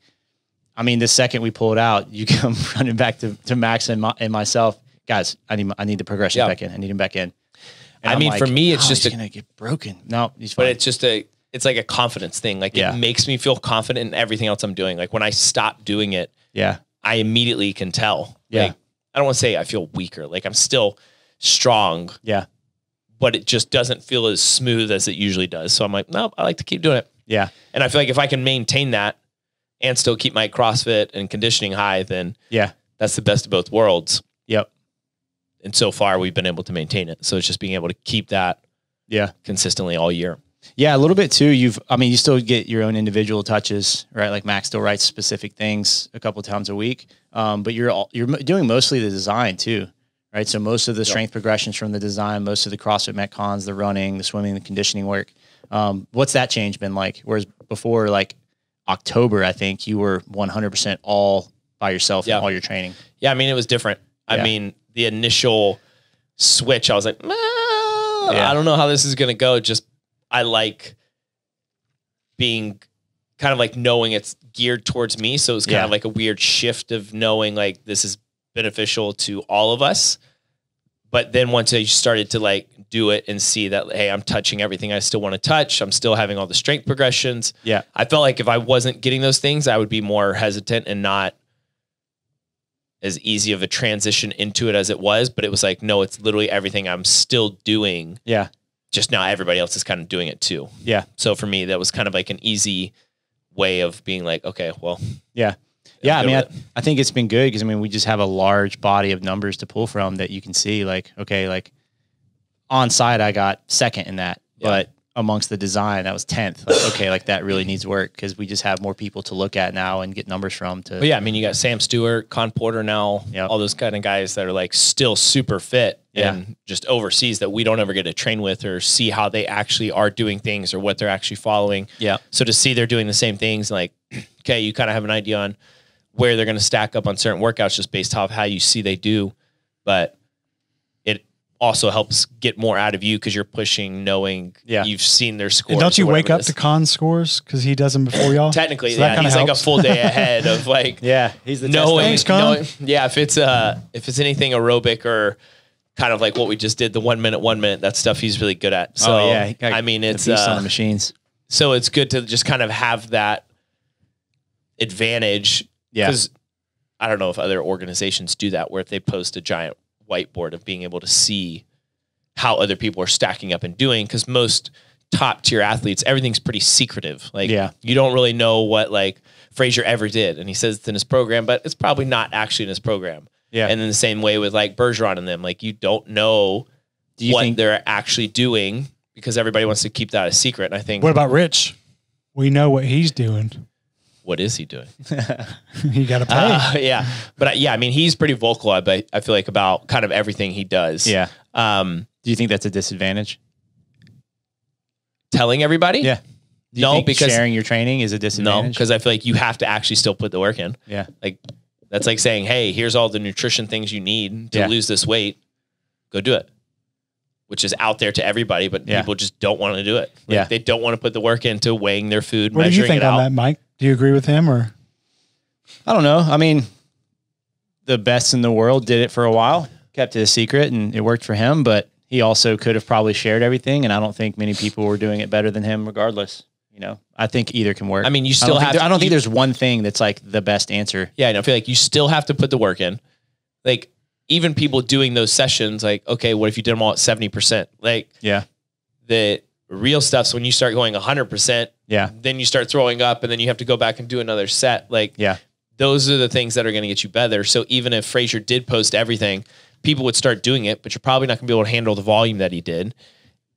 I mean, the second we pull it out, you come running back to, to Max and, my, and myself. Guys, I need I need the progression Yeah. back in. I need him back in. And I I'm mean, for me, it's "Oh, just a- gonna get broken. No, he's But it's just a. It's like a confidence thing. Like Yeah. it makes me feel confident in everything else I'm doing. Like when I stop doing it, yeah, I immediately can tell. Yeah. Like, I don't want to say I feel weaker. Like I'm still strong, yeah, but it just doesn't feel as smooth as it usually does. So I'm like, no, I like to keep doing it. yeah, And I feel like if I can maintain that and still keep my CrossFit and conditioning high, then yeah, that's the best of both worlds. yep, And so far, we've been able to maintain it. So it's just being able to keep that yeah, consistently all year. Yeah. A little bit too. You've, I mean, you still get your own individual touches, right? Like Max still writes specific things a couple times a week, um, but you're all, you're doing mostly the design too, right? So most of the strength progressions from the design, most of the CrossFit Metcons, the running, the swimming, the conditioning work. Um, what's that change been like? Whereas before, like October, I think you were 100% all by yourself Yeah. in all your training. Yeah, I mean, it was different. I Yeah. mean, the initial switch, I was like, "Ah, Yeah. I don't know how this is going to go. Just, I like being kind of like knowing it's geared towards me. So it was kind Yeah. of like a weird shift of knowing like this is beneficial to all of us. But then once I started to like do it and see that hey, I'm touching everything I still want to touch. I'm still having all the strength progressions. Yeah. I felt like if I wasn't getting those things, I would be more hesitant and not as easy of a transition into it as it was. But it was like, no, it's literally everything I'm still doing. Yeah. Just now everybody else is kind of doing it too. Yeah. So for me, that was kind of like an easy way of being like, okay, well, Yeah. Yeah, I mean, I, I think it's been good because I mean, we just have a large body of numbers to pull from that you can see. Like, okay, like on site, I got second in that, Yeah. but amongst the design, that was tenth. Like, okay, like that really needs work because we just have more people to look at now and get numbers from. To But yeah, I mean, you got Sam Stewart, Con Porter now, Yep. all those kind of guys that are like still super fit Yeah. and just overseas that we don't ever get to train with or see how they actually are doing things or what they're actually following. yeah, So to see they're doing the same things, like, okay, you kind of have an idea on where they're going to stack up on certain workouts just based off how you see they do. But also helps get more out of you because you're pushing knowing Yeah. you've seen their scores. And don't you wake up to is. con scores because he does them before y'all? Technically, So that yeah, kinda he's like a full day ahead of like yeah. He's the knowing, Thanks, Con. knowing- yeah, if it's uh if it's anything aerobic or kind of like what we just did, the one minute, one minute, that stuff he's really good at. So oh yeah, he I mean, the it's beast on uh, the machines. so it's good to just kind of have that advantage. Yeah, Because I don't know if other organizations do that, where if they post a giant whiteboard of being able to see how other people are stacking up and doing, because most top tier athletes, everything's pretty secretive. Like, Yeah. you don't really know what like Fraser ever did, and he says it's in his program, but it's probably not actually in his program. yeah. And then the same way with like Bergeron and them, like you don't know do you what think? they're actually doing because everybody wants to keep that a secret. And I think, What about Rich? We know what he's doing. What is he doing? you got to pay. Uh, yeah, but yeah, I mean, he's pretty vocal. I I feel like about kind of everything he does. Yeah. Um, Do you think that's a disadvantage? telling everybody. Yeah. Do you No, think because- sharing your training is a disadvantage. No, because I feel like you have to actually still put the work in. yeah, Like that's like saying, "Hey, here's all the nutrition things you need to Yeah. lose this weight. Go do it." Which is out there to everybody, but Yeah. people just don't want to do it. Like, Yeah. they don't want to put the work into weighing their food, what do you think it on out. that, Mike? Do you agree with him or? I don't know. I mean, the best in the world did it for a while, kept it a secret, and it worked for him. But he also could have probably shared everything, and I don't think many people were doing it better than him, regardless. You know, I think either can work. I mean, you I still don't think have. there- to- I don't think there's one thing that's like the best answer. Yeah, and I feel like you still have to put the work in. Like even people doing those sessions, like okay, what if you did them all at seventy percent? Like Yeah, the real stuff's when you start going hundred percent, yeah, then you start throwing up, and then you have to go back and do another set. Like yeah, those are the things that are going to get you better. So even if Fraser did post everything, people would start doing it, but you're probably not going to be able to handle the volume that he did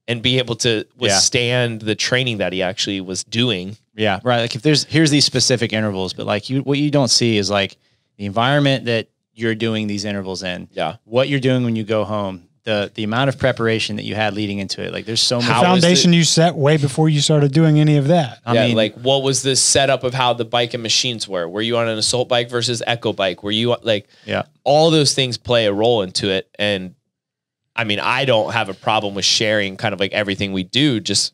and be able to withstand the training that he actually was doing. yeah. Right. Like if there's here's these specific intervals, but like you, what you don't see is like the environment that you're doing these intervals in. Yeah. What you're doing when you go home. The, the amount of preparation that you had leading into it, like there's so much. How is foundation you set way before you started doing any of that. I yeah, mean, like what was the setup of how the bike and machines were? Were you on an assault bike versus echo bike? Were you like yeah, all those things play a role into it? And I mean, I don't have a problem with sharing kind of like everything we do, just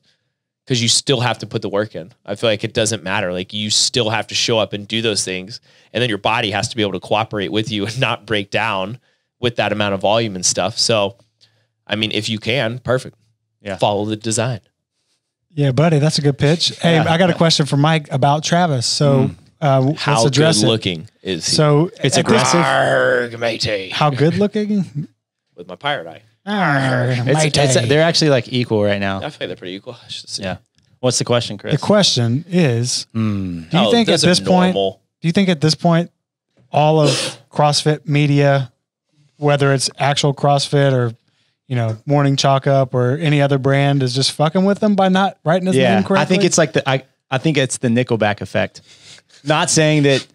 because you still have to put the work in. I feel like it doesn't matter. Like you still have to show up and do those things, and then your body has to be able to cooperate with you and not break down with that amount of volume and stuff. So, I mean, if you can, perfect. Yeah. follow the design. Yeah, buddy, that's a good pitch. Hey, I got a question for Mike about Travis. So uh, How let's good it. looking is he? So It's aggressive. Arg, matey. How good looking? with my pirate eye. Arr, it's, matey. it's, they're actually like equal right now. I feel like they're pretty equal. I should. Yeah. What's the question, Chris? the question is: Hmm. Do you Oh, think at those are this point? Do you think at this point, all of CrossFit media, whether it's actual CrossFit or you know Morning Chalk Up or any other brand, is just fucking with them by not writing his Yeah, name correctly? I think it's like the I, I think it's the Nickelback effect. Not saying that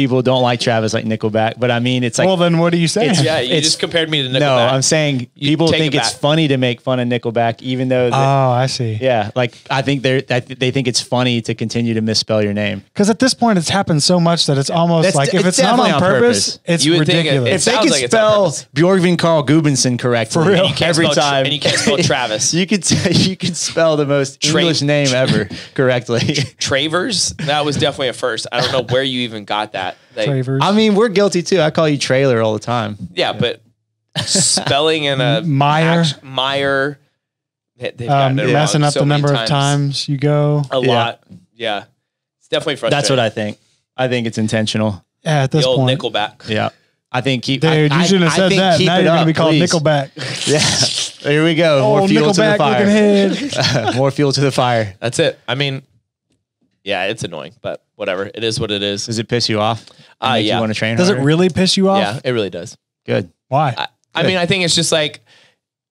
people don't like Travis like Nickelback, but I mean it's like well, then what are you saying? It's- Yeah, you It's- just compared me to Nickelback. no, I'm saying You people think it it's funny to make fun of Nickelback, even though the- Oh, I see. yeah, like I think they're I th- they think it's funny to continue to misspell your name. Because at this point, it's happened so much that it's almost That's- like if it's it's, not on definitely on purpose, purpose. it's You would think it- ridiculous. If they sounds could like spell purpose. Björgvin Karl Guðmundsson correctly For real. Every spell Tra- time, and you can't spell Travis. you could you could spell the most Tra- English name ever correctly. Travers, that was definitely a first. I don't know where you even got that. Like, Travers. I mean, we're guilty too. I call you trailer all the time. Yeah, but spelling in a Meyer. act- Meyer, They- they've Um, gotten it wrong messing up so the many number of times you go. A Yeah. lot. Yeah. It's definitely frustrating. That's what I think. I think it's intentional. Yeah, at the this old point. Nickelback. Yeah. I think keep. Dude, I, you shouldn't have I said think that. keep Now it you're going to up, be called please. Nickelback. Yeah. Here we go. More Oh, fuel to the Nickelback looking fire. head. More fuel to the fire. That's it. I mean, yeah, it's annoying, but whatever. It is what it is. Does it piss you off? Uh, Make yeah. You want to train? Does it really piss you off? Yeah, it really does. Good. Why? I, I mean, I think it's just like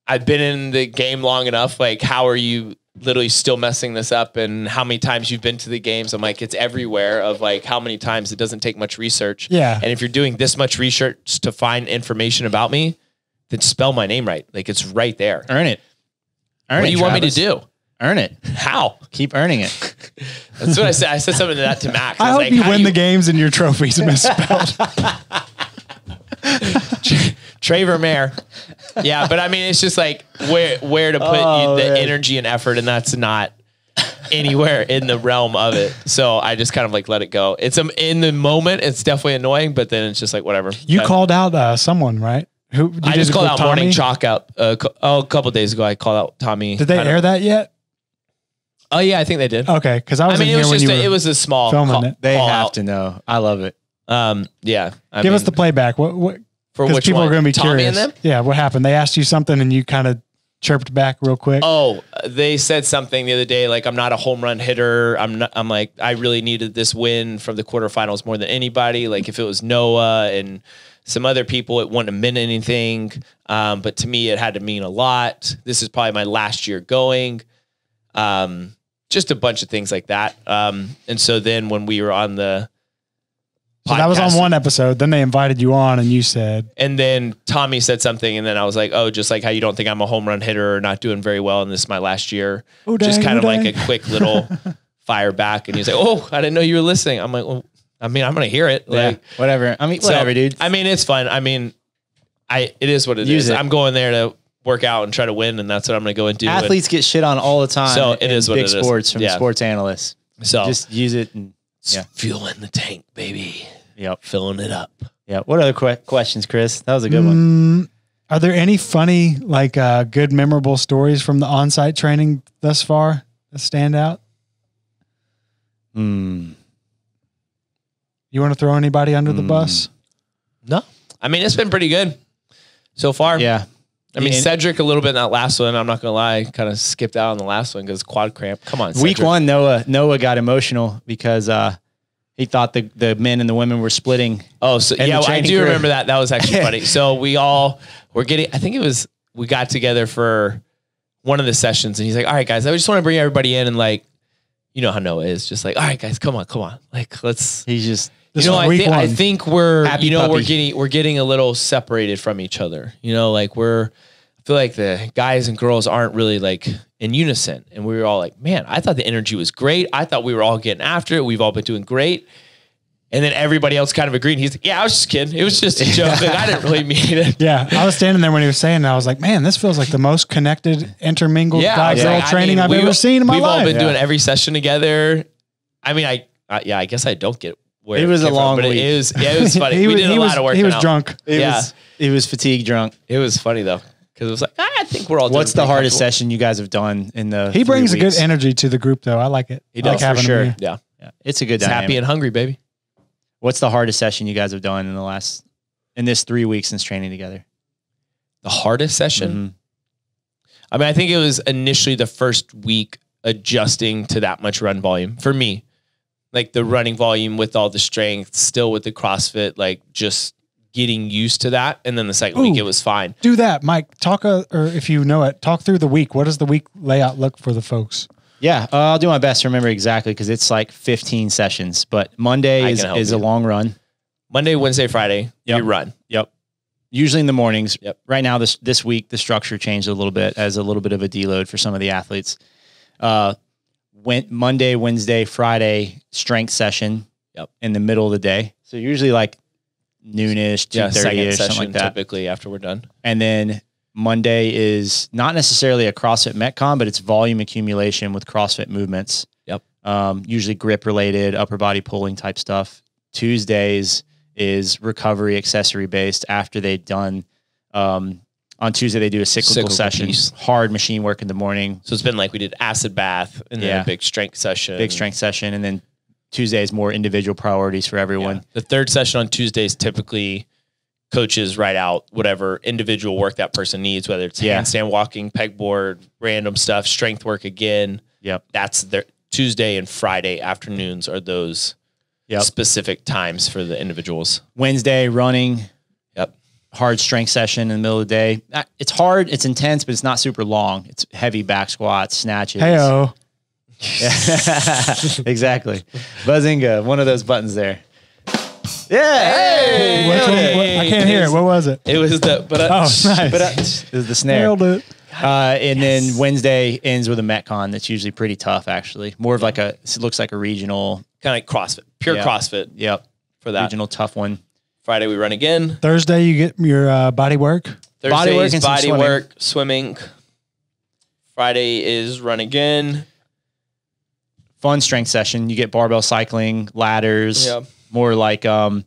I've been in the game long enough. Like, how are you literally still messing this up? And how many times you've been to the games? I'm like, it's everywhere. Of like, how many times it doesn't take much research. Yeah. And if you're doing this much research to find information about me, then spell my name right. Like, it's right there. Earn it. Earn What it. do you want me to do? Earn it. How? Keep earning it. That's what I said. I said something to that to Max. I was hope like, you win do the games and your trophies misspelled. Trey Vermeer. Yeah, but I mean, it's just like where where to put Oh, the man. energy and effort, and that's not anywhere in the realm of it. So I just kind of like let it go. It's um, in the moment, it's definitely annoying, but then it's just like whatever. you That- called out uh, someone, right? Who you I just called out Tommy? Morning Chalk Up. Uh, co- oh, a couple days ago, I called out Tommy. Did they air that yet? Oh yeah, I think they did. Okay, because I I was mean, in it here was when just you a, were, it was a small filming call, it. They call have out. to know. I love it. Um, yeah. I Give us mean, the playback. What? What? for Because which people one? are going to be Tommy curious. and them. Yeah, what happened? They asked you something and you kind of chirped back real quick. Oh, they said something the other day like I'm not a home run hitter. I'm not, I'm like I really needed this win from the quarterfinals more than anybody. Like if it was Noah and some other people, it wouldn't have meant anything. Um, but to me, it had to mean a lot. This is probably my last year going. Um, just a bunch of things like that. Um, and so then when we were on the so that was on one episode. Then they invited you on, and you said, and then Tommy said something, and then I was like, "Oh, just like how you don't think I'm a home run hitter or not doing very well, and this is my last year." Ooh, just kind ooh, of like a quick little fire back, and he's like, "Oh, I didn't know you were listening." I'm like, "Well, I mean, I'm gonna hear it." Yeah. Whatever. I mean, so, dude. I mean, it's fun. I mean, I it is what it is. Use it. I'm going there to work out and try to win, and that's what I'm gonna go and do. And Athletes get shit on all the time. So it in is what big it is. sports from Yeah. sports analysts. so Just use it. And, it's yeah. fuel in the tank, baby, yep. filling it up. Yeah. What other que- questions, Chris? That was a good one. Mm, "Are there any funny, like, uh, good, memorable stories from the on-site training thus far that stand out? Hmm. You want to throw anybody under the Mm. bus? No, I mean it's been pretty good so far. Yeah. I mean, And- Cedric a little bit in that last one. I'm not gonna lie, kind of skipped out on the last one because quad cramp. Come on, Week one, Noah Noah got emotional because uh, he thought the, the men and the women were splitting. Oh, so yeah, the I do crew. remember that. That was actually funny. So we all were getting. I think it was we got together for one of the sessions, and he's like, "All right, guys, I just want to bring everybody in and like, you know how Noah is, just like, all right, guys, come on, come on, like let's." He's just This you know, I, thi- I think we're Happy you know we're getting we're getting a little separated from each other. You know, like we're I feel like the guys and girls aren't really like in unison, and we were all like, man, I thought the energy was great. I thought we were all getting after it. We've all been doing great. And then everybody else kind of agreed. He's like, yeah, I was just kidding. It was just a joke. Like, I didn't really mean it. Yeah, I was standing there when he was saying that. I was like, man, this feels like the most connected, intermingled Yeah, I guy girl like, I training mean, I've ever seen in my life. We've all been Yeah. doing every session together. I mean, I, I yeah, I guess I don't get where It was a came from, long but week. it is yeah, it was funny. he we was, did a lot was, of work. He was out. drunk. it Yeah. was he was fatigue drunk. It was funny though because it was like "Ah, I think we're all. What's the hardest comfortable." session you guys have done in the? He three brings a good energy to the group, though. I like it. He I like does, for sure. Yeah, Yeah, it's a good. it's happy and hungry, baby. What's the hardest session you guys have done in the last in this three weeks since training together? The hardest session. Mhm. I mean, I think it was initially the first week adjusting to that much run volume for me. Like the running volume with all the strength, still with the CrossFit, like just getting used to that. And then the second week, it was fine. Do that, Mike. Talk, uh, or if you know it, talk through the week. What does the week layout look for the folks? Yeah, uh, I'll do my best to remember exactly because it's like 15 sessions. But Monday I is, can is a long run. Monday, Wednesday, Friday, Yep. you run. Yep. Usually in the mornings. Yep. Right now, this this week the structure changed a little bit as a little bit of a deload for some of the athletes. Uh, went Monday, Wednesday, Friday strength session. Yep. In the middle of the day, so usually like noonish, two Yeah, thirty ish, something like that. typically after we're done. And then Monday is not necessarily a CrossFit Metcon, but it's volume accumulation with CrossFit movements. Yep. Um, usually grip related, upper body pulling type stuff. Tuesdays is recovery accessory based after they've done um, On Tuesday they do a cyclical, Cyclical session, piece. hard machine work in the morning, So it's been like we did acid bath and then Yeah. a big strength session. big strength session, and then Tuesday is more individual priorities for everyone. Yeah. The third session on Tuesdays typically coaches write out whatever individual work that person needs, whether it's Yeah. handstand walking, pegboard, random stuff, strength work again. Yep. That's their Tuesday and Friday afternoons are those Yep. specific times for the individuals. Wednesday running. Hard strength session in the middle of the day. Uh, It's hard, it's intense, but it's not super long. It's heavy back squats, snatches. Hey, oh. exactly. Buzzinga, one of those buttons there. Yeah. Hey. Which one- Hey. what- I can't hear it. What was it? It was the but Oh, uh, nice. But uh, this is the snare. Nailed it. Uh, and then Wednesday ends with a Metcon that's usually pretty tough, actually. More of like a, it looks like a regional, kind of like CrossFit, pure Yeah. CrossFit yep, for that. regional tough one. Friday we run again. Thursday, you get your uh, body work. Thursday Body work is and body swimming. work, swimming. Friday is run again. Fun strength session. You get barbell cycling, ladders, Yeah. more like um,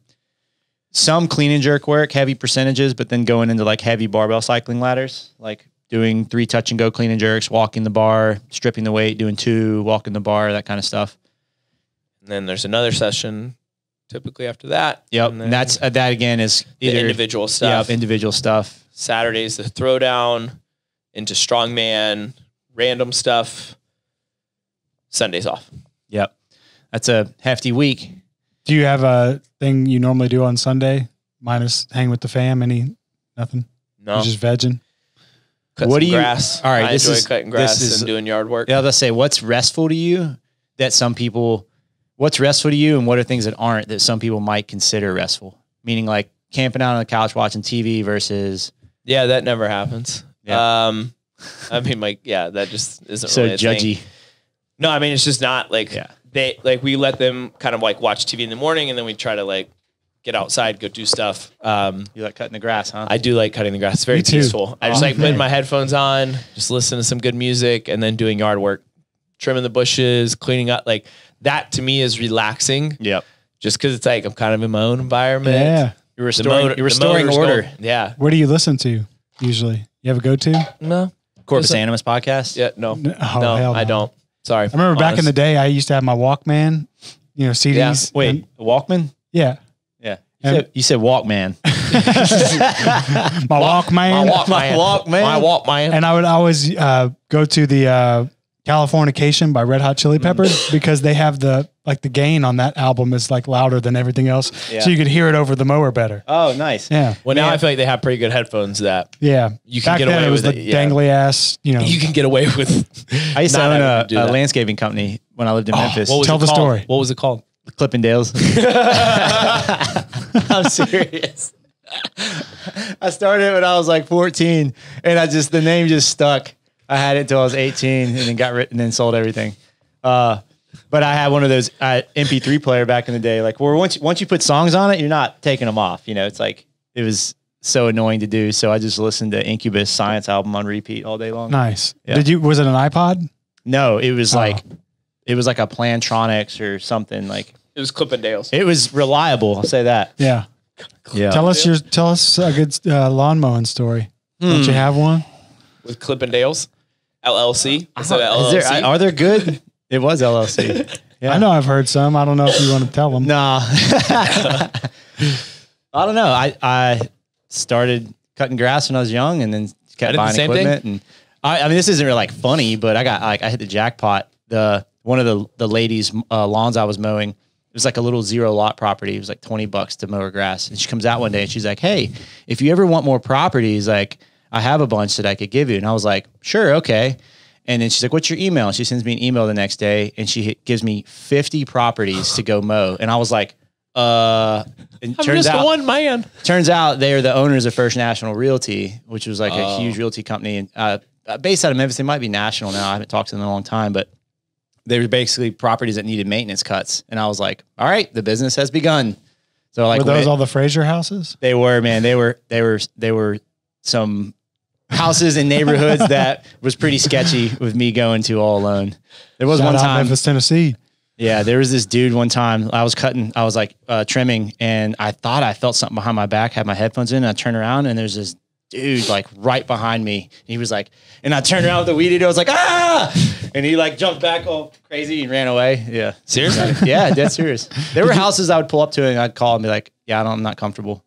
some clean and jerk work, heavy percentages, but then going into like heavy barbell cycling ladders, like doing three touch and go clean and jerks, walking the bar, stripping the weight, doing two, walking the bar, that kind of stuff. And then there's another session typically after that. Yep. And And that's uh, that again is the either individual stuff. Yep, individual stuff. Saturdays the throwdown into strongman, random stuff. Sundays off. Yep. That's a hefty week. Do you have a thing you normally do on Sunday, minus hang with the fam? Any nothing? No, You just vegging. cut what some do you- grass. all right, I this enjoy is- cutting this grass is- and doing yard work. Yeah, let's say what's restful to you that some people what's restful to you and what are things that aren't that some people might consider restful? Meaning like camping out on the couch watching TV versus Yeah, that never happens. Yeah. Um, I mean, like, yeah, that just isn't so really a thing. judgy. No, I mean it's just not like Yeah. they like we let them kind of like watch TV in the morning and then we try to like get outside, go do stuff. Um, You like cutting the grass, huh? I do like cutting the grass. It's very Me peaceful. I just Oh, like putting my headphones on, just listen to some good music, and then doing yard work, trimming the bushes, cleaning up. Like that to me is relaxing, yep. just because it's like I'm kind of in my own environment. Yeah. You're restoring, motor- you're restoring order. going- Yeah. What do you listen to usually? You have a go to? No. Corpus Just- Animus podcast. Yeah. No. Oh, no, hell I don't. Sorry. I remember back in the day, I used to have my Walkman, you know, CDs. Wait, and- Walkman? yeah. Yeah. You, And- said, you said Walkman. My Walkman. My walk, My. Walkman. My walk, man. and I would always uh, go to the uh, Californication by Red Hot Chili Mm. Peppers because they have the like the gain on that album is like louder than everything else, Yeah. so you could hear it over the mower better. Oh, nice. Yeah, Well, now I feel like they have pretty good headphones that yeah. You can Back get then away it was with the it, yeah. dangly ass, you know. you can get away with. I used to Not own having a, to do a that. landscaping company when I lived in Memphis. What was Tell it the called? story. What was it called? Clippendales. I'm serious. I started when I was like 14, and I just the name just stuck. I had it until I was 18, and then got rid and then sold everything. Uh, but I had one of those uh, MP3 player back in the day. Like, where once once you put songs on it, you're not taking them off. You know, it's like it was so annoying to do. So I just listened to Incubus Science album on repeat all day long. nice. Yeah. Did you? Was it an iPod? No, it was Oh. like it was like a Plantronics or something. Like It was Clippendales. it was reliable. I'll say that. Yeah. Yeah. Tell us your. Tell us a good uh, lawn mowing story. Don't Hmm. you have one? with Clippendales, LLC. Is that Is LLC? there, are there good? It was LLC. Yeah. I know I've heard some. I don't know if you want to tell them. Nah. I don't know. I, I started cutting grass when I was young and then I kept did the buying same equipment. And I, I mean, this isn't really like funny, but I got like, I hit the jackpot. The, one of the, the ladies' uh, lawns I was mowing, it was like a little zero lot property. It was like 20 bucks to mow her grass. And she comes out one day and she's like, Hey, if you ever want more properties, like I have a bunch that I could give you. And I was like, sure. Okay. And then she's like, "What's your email?" And she sends me an email the next day, and she gives me fifty properties to go mow. And I was like, "Uh." And I'm turns just out, one man. turns out they are the owners of First National Realty, which was like a Oh. huge realty company, and uh, uh, based out of Memphis. They might be national now. I haven't talked to them in a long time, but they were basically properties that needed maintenance cuts. And I was like, "All right, the business has begun." So like, Were those when- all the Frayser houses? they were, man. They were, they were, they were some houses in neighborhoods that was pretty sketchy with me going to all alone. There was Shout one out time, Memphis, Tennessee. yeah, there was this dude one time. I was cutting, I was like uh, trimming, and I thought I felt something behind my back. Had my headphones in, and I turned around, and there's this dude like right behind me. And He was like, and I turned around with the weed eater. I was like, ah, and he like jumped back all crazy and ran away. Yeah, Seriously? yeah, dead serious. There were houses I would pull up to and I'd call and be like, yeah, I don't, I'm not comfortable.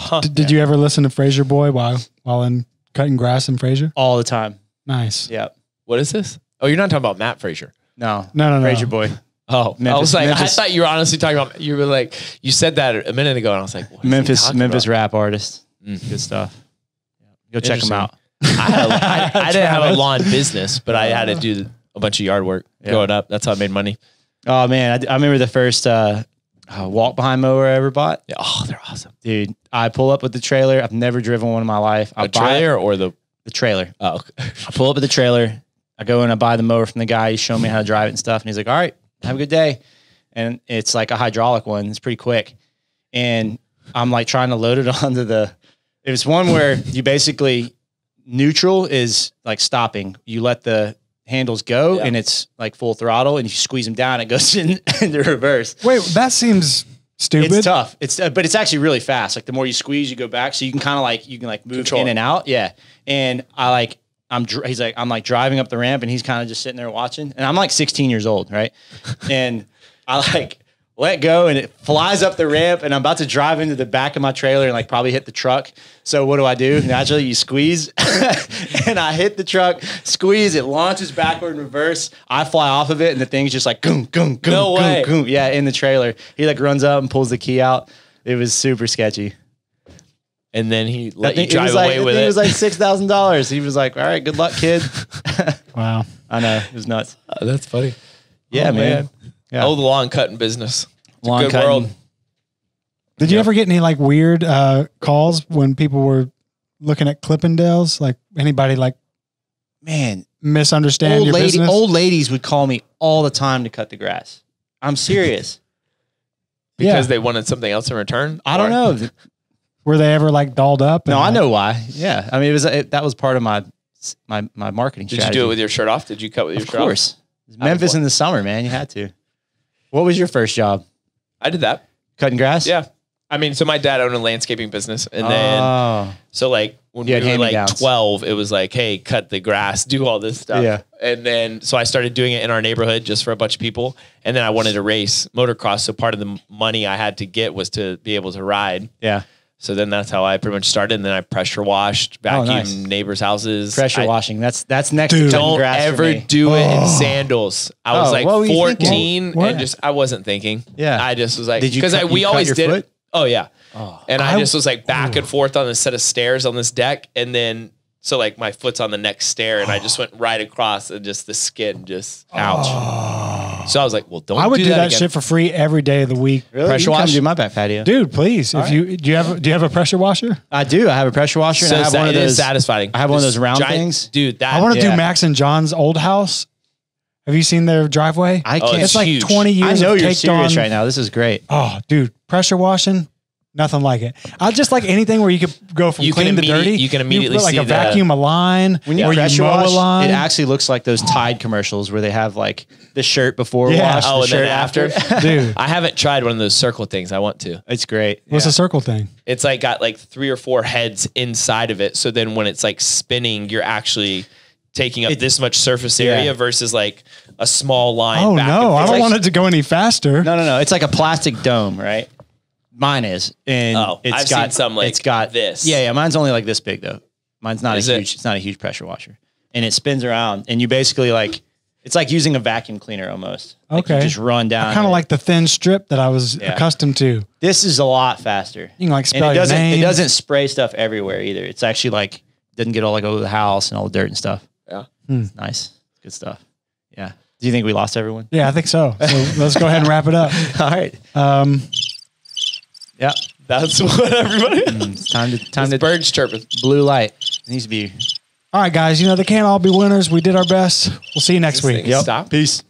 Huh. Did, did you ever listen to Frayser Boy while while in cutting grass in Frayser? All the time. Nice. Yeah. What is this? Oh, you're not talking about Mat Fraser. No, No, no, no. Boy. Oh, I was like, Memphis- I thought you were honestly talking about. You were like, you said that a minute ago, and I was like, what is he Memphis, talking Memphis about? rap artist. Mm. Good stuff. Go check him out. I, had a, I, I didn't have a Travis. lawn business, but I had to do a bunch of yard work Yeah. growing up. That's how I made money. Oh man, I, I remember the first uh, uh, walk behind mower I ever bought. Yeah. Oh, they're awesome. Dude, I pull up with the trailer. I've never driven one in my life. I A buy trailer or the the trailer. oh, okay. I pull up with the trailer. I go and I buy the mower from the guy. He's showing me how to drive it and stuff. And he's like, "All right, have a good day." And it's like a hydraulic one. It's pretty quick. And I'm like trying to load it onto the. It was one where you basically neutral is like stopping. You let the handles go Yeah. and it's like full throttle, and you squeeze them down. It goes in the reverse. Wait, that seems stupid. It's tough. It's uh, but it's actually really fast. Like the more you squeeze, you go back, so you can kind of like you can like move Control in and out. Yeah. And I like I'm dr- he's like I'm like driving up the ramp, and he's kind of just sitting there watching. And I'm like 16 years old, right? and I like let go, and it flies up the ramp, and I'm about to drive into the back of my trailer and like probably hit the truck. So what do I do? Naturally, you squeeze, and I hit the truck, squeeze. It launches backward in reverse. I fly off of it, and the thing's just like goom, goom, goom, No goom, way. goom. Yeah, in the trailer. He like runs up and pulls the key out. It was super sketchy. and then he let I think you drive it was like, away with it. It was like six thousand dollars. He was like, "All right, good luck, kid." wow. I know it was nuts. Oh, that's funny. Yeah, Oh, man. Yeah. Oh, the lawn cutting business. It's Lawn a good cutting. world. Did you ever get any like weird uh, calls when people were looking at Clippendales? Like anybody like Man, misunderstand old your lady, business? old ladies would call me all the time to cut the grass. I'm serious. Because Yeah. they wanted something else in return. I don't Or- know. Were they ever like dolled up? No, and, I like- know why. Yeah, I mean, it was it, that was part of my my my marketing. Did you strategy. do it with your shirt off? Did you cut with your Of shirt off? course, Memphis in the summer, man. You had to. What was your first job? I did that. Cutting grass. Yeah. I mean, so my dad owned a landscaping business, and then oh, so like when You we were like hand-me-downs. twelve, it was like, hey, cut the grass, do all this stuff. Yeah. And then so I started doing it in our neighborhood just for a bunch of people, and then I wanted to race motocross. So part of the m- money I had to get was to be able to ride. yeah. So then that's how I pretty much started. And then I pressure washed, vacuumed Oh, nice. neighbors' houses. Pressure I- washing. That's that's next Dude. Don't ever me. do it in Oh. sandals. I was Oh, like what were you 14 and just I wasn't thinking. Yeah. I just was like because we always did foot? it. Oh yeah. Oh. And I, I- just was like back and forth on this set of stairs on this deck and then so like my foot's on the next stair and I just went right across and just the skin just oh. ouch. So I was like, well, don't I would do, do that, again. shit for free every day of the week. Really? Pressure you can come wash? do my back patio. Dude, please. if you do you have do you have a pressure washer? I do. I have a pressure washer So and I have sa- one of those. satisfying. I have one of those round giant- things. Dude, that I want to yeah. do Max and John's old house. Have you seen their driveway? I Oh, can't. it's it's like huge. 20 I years know of you're caked serious on. right now. This is great. Oh, dude, pressure washing, nothing like it. I just like anything where you could go from You can clean to dirty. you can immediately put like see a the- vacuum a line, When you or pressure you mow wash, a line. it actually looks like those Tide commercials where they have like the shirt before Yeah. wash, Oh, the and then shirt after? after. dude, I haven't tried one of those circle things. I want to. it's great. what's Yeah. the circle thing? It's like got like three or four heads inside of it. So then when it's like spinning, you're actually taking up It- this much surface Yeah. area versus like a small line. Oh back no, I don't like- want it to go any faster. No, no, no. It's like a plastic dome, right? Mine is, and Oh, it's I've got seen some like it's got this. Yeah, yeah. Mine's only like this big though. Mine's not Is a it? huge. It's not a huge pressure washer, and it spins around, and you basically like it's like using a vacuum cleaner almost. Like you Okay. just run down. Kind of it. like the thin strip that I was Yeah. accustomed to. this is a lot faster. You can like and spell it your doesn't name. it doesn't spray stuff everywhere either. It's actually like doesn't get all like over the house and all the dirt and stuff. Yeah. It's nice. It's good stuff. Yeah. Do you think we lost everyone? Yeah, I think so. So let's go ahead and wrap it up. all right. Um, Yeah. That's what everybody. Mm, it's time to time This to bird's chirping. blue light. It needs to be all right, guys. You know they can't all be winners. We did our best. We'll see you next This week. thing Stop. Peace.